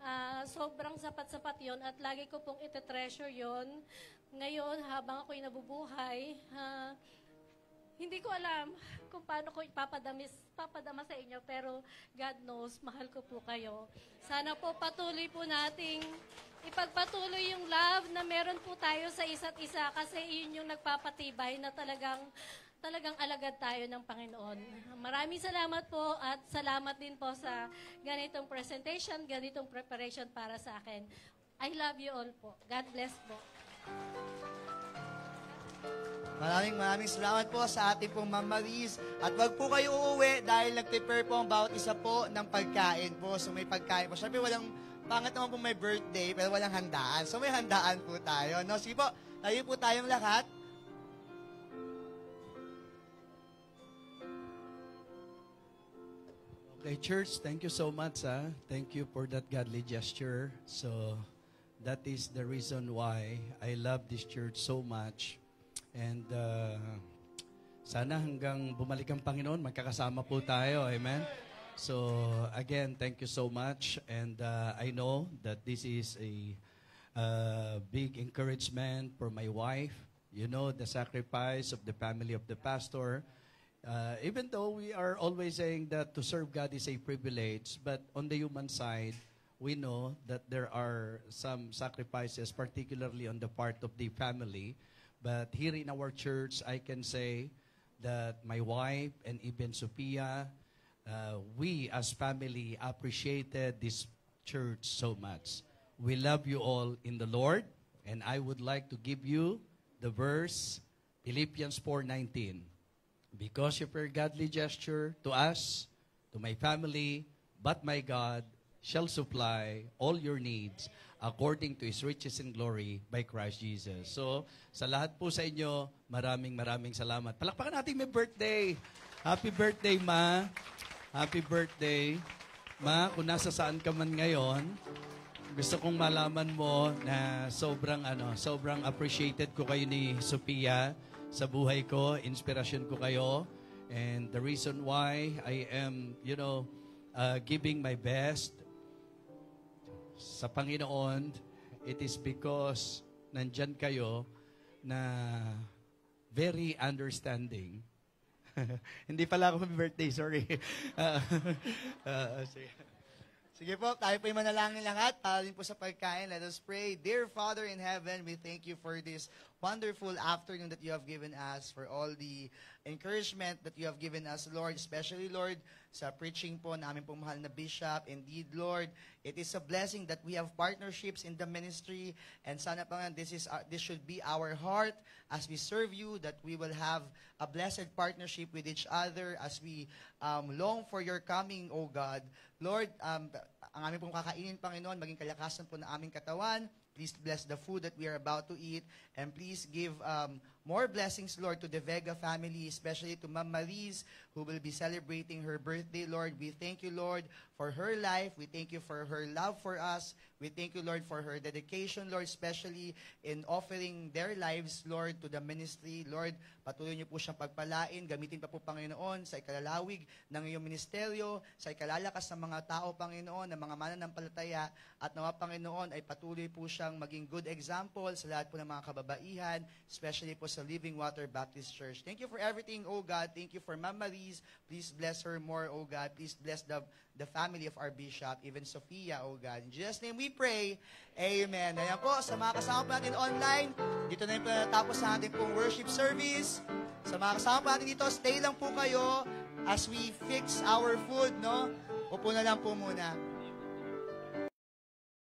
ah, sobrang sapat-sapat yon at lagi ko pong ite-treasure yon. Ngayon, habang ako'y nabubuhay, ah, hindi ko alam kung paano ko ipapadamis, papadama sa inyo, pero God knows, mahal ko po kayo. Sana po patuloy po nating ipagpatuloy yung love na meron po tayo sa isa't isa kasi yun yung nagpapatibay na talagang talagang alagad tayo ng Panginoon. Maraming salamat po at salamat din po sa ganitong presentation, ganitong preparation para sa akin. I love you all po. God bless po. Maraming maraming salamat po sa ating pong Ma'am. At wag po kayo uuwi dahil nag-prepare po ang bawat isa po ng pagkain po. So may pagkain po. Siyempre walang, pangat naman po may birthday, pero walang handaan. So may handaan po tayo. No? Sige po, tayo po tayong lahat. Okay, church, thank you so much. Ah. Thank you for that godly gesture. So, that is the reason why I love this church so much. And uh, sana hanggang bumalik ang Panginoon, magkakasama po tayo. Amen? So, again, thank you so much. And uh, I know that this is a uh, big encouragement for my wife. You know, the sacrifice of the family of the pastor. Uh, even though we are always saying that to serve God is a privilege, but on the human side, we know that there are some sacrifices, particularly on the part of the family. But here in our church, I can say that my wife and even Sophia, uh, we as family appreciated this church so much. We love you all in the Lord, and I would like to give you the verse Philippians 4:19. Because of your godly gesture to us, to my family, but my God shall supply all your needs according to His riches and glory by Christ Jesus. So, sa lahat po sa inyo, maraming maraming salamat. Palakpakan natin may birthday. Happy birthday, Ma. Happy birthday. Ma, kung nasa saan ka man ngayon, gusto kong malaman mo na sobrang ano, sobrang appreciated ko kayo ni Sophia sa buhay ko. Inspirasyon ko kayo. And the reason why I am, you know, uh, giving my best sa Panginoon, it is because nandyan kayo na very understanding. Hindi pala ako birthday, sorry. Uh, uh, sige. Sige po, tayo po yung manalangin lahat. Para din po sa pagkain, let us pray. Dear Father in heaven, we thank you for this wonderful afternoon that you have given us, for all the encouragement that you have given us, Lord. Especially, Lord, sa preaching po na aming pong mahal na bishop. Indeed, Lord, it is a blessing that we have partnerships in the ministry. And sana pa nga, this, is, our- this should be our heart as we serve you, that we will have a blessed partnership with each other as we um, long for your coming, O God. Lord, um, ang aming pong kakainin, Panginoon, maging kalakasan po ng aming katawan. Please bless the food that we are about to eat. And please give um, more blessings, Lord, to the Vega family, especially to Ma'am Maris, who will be celebrating her birthday, Lord. We thank you, Lord, for her life. We thank you for her love for us. We thank you, Lord, for her dedication, Lord, especially in offering their lives, Lord, to the ministry. Lord, patuloy niyo po siyang pagpalain. Gamitin pa po, Panginoon, sa ikalalawig ng iyong ministeryo, sa ikalalakas ng mga tao, Panginoon, ng mga mananampalataya, at nawa, Panginoon, ay patuloy po siyang maging good example sa lahat po ng mga kababaihan, especially po sa Living Water Baptist Church. Thank you for everything, O God. Thank you for Ma'am Maris. Please bless her more, O God. Please bless the the family of our bishop, even Sophia, O God. In Jesus' name we pray. Amen. Ayan po, sa mga kasama po natin online, dito na yung natapos sa ating pong worship service. Sa mga kasama po natin dito, stay lang po kayo as we fix our food, no? Upo na lang po muna.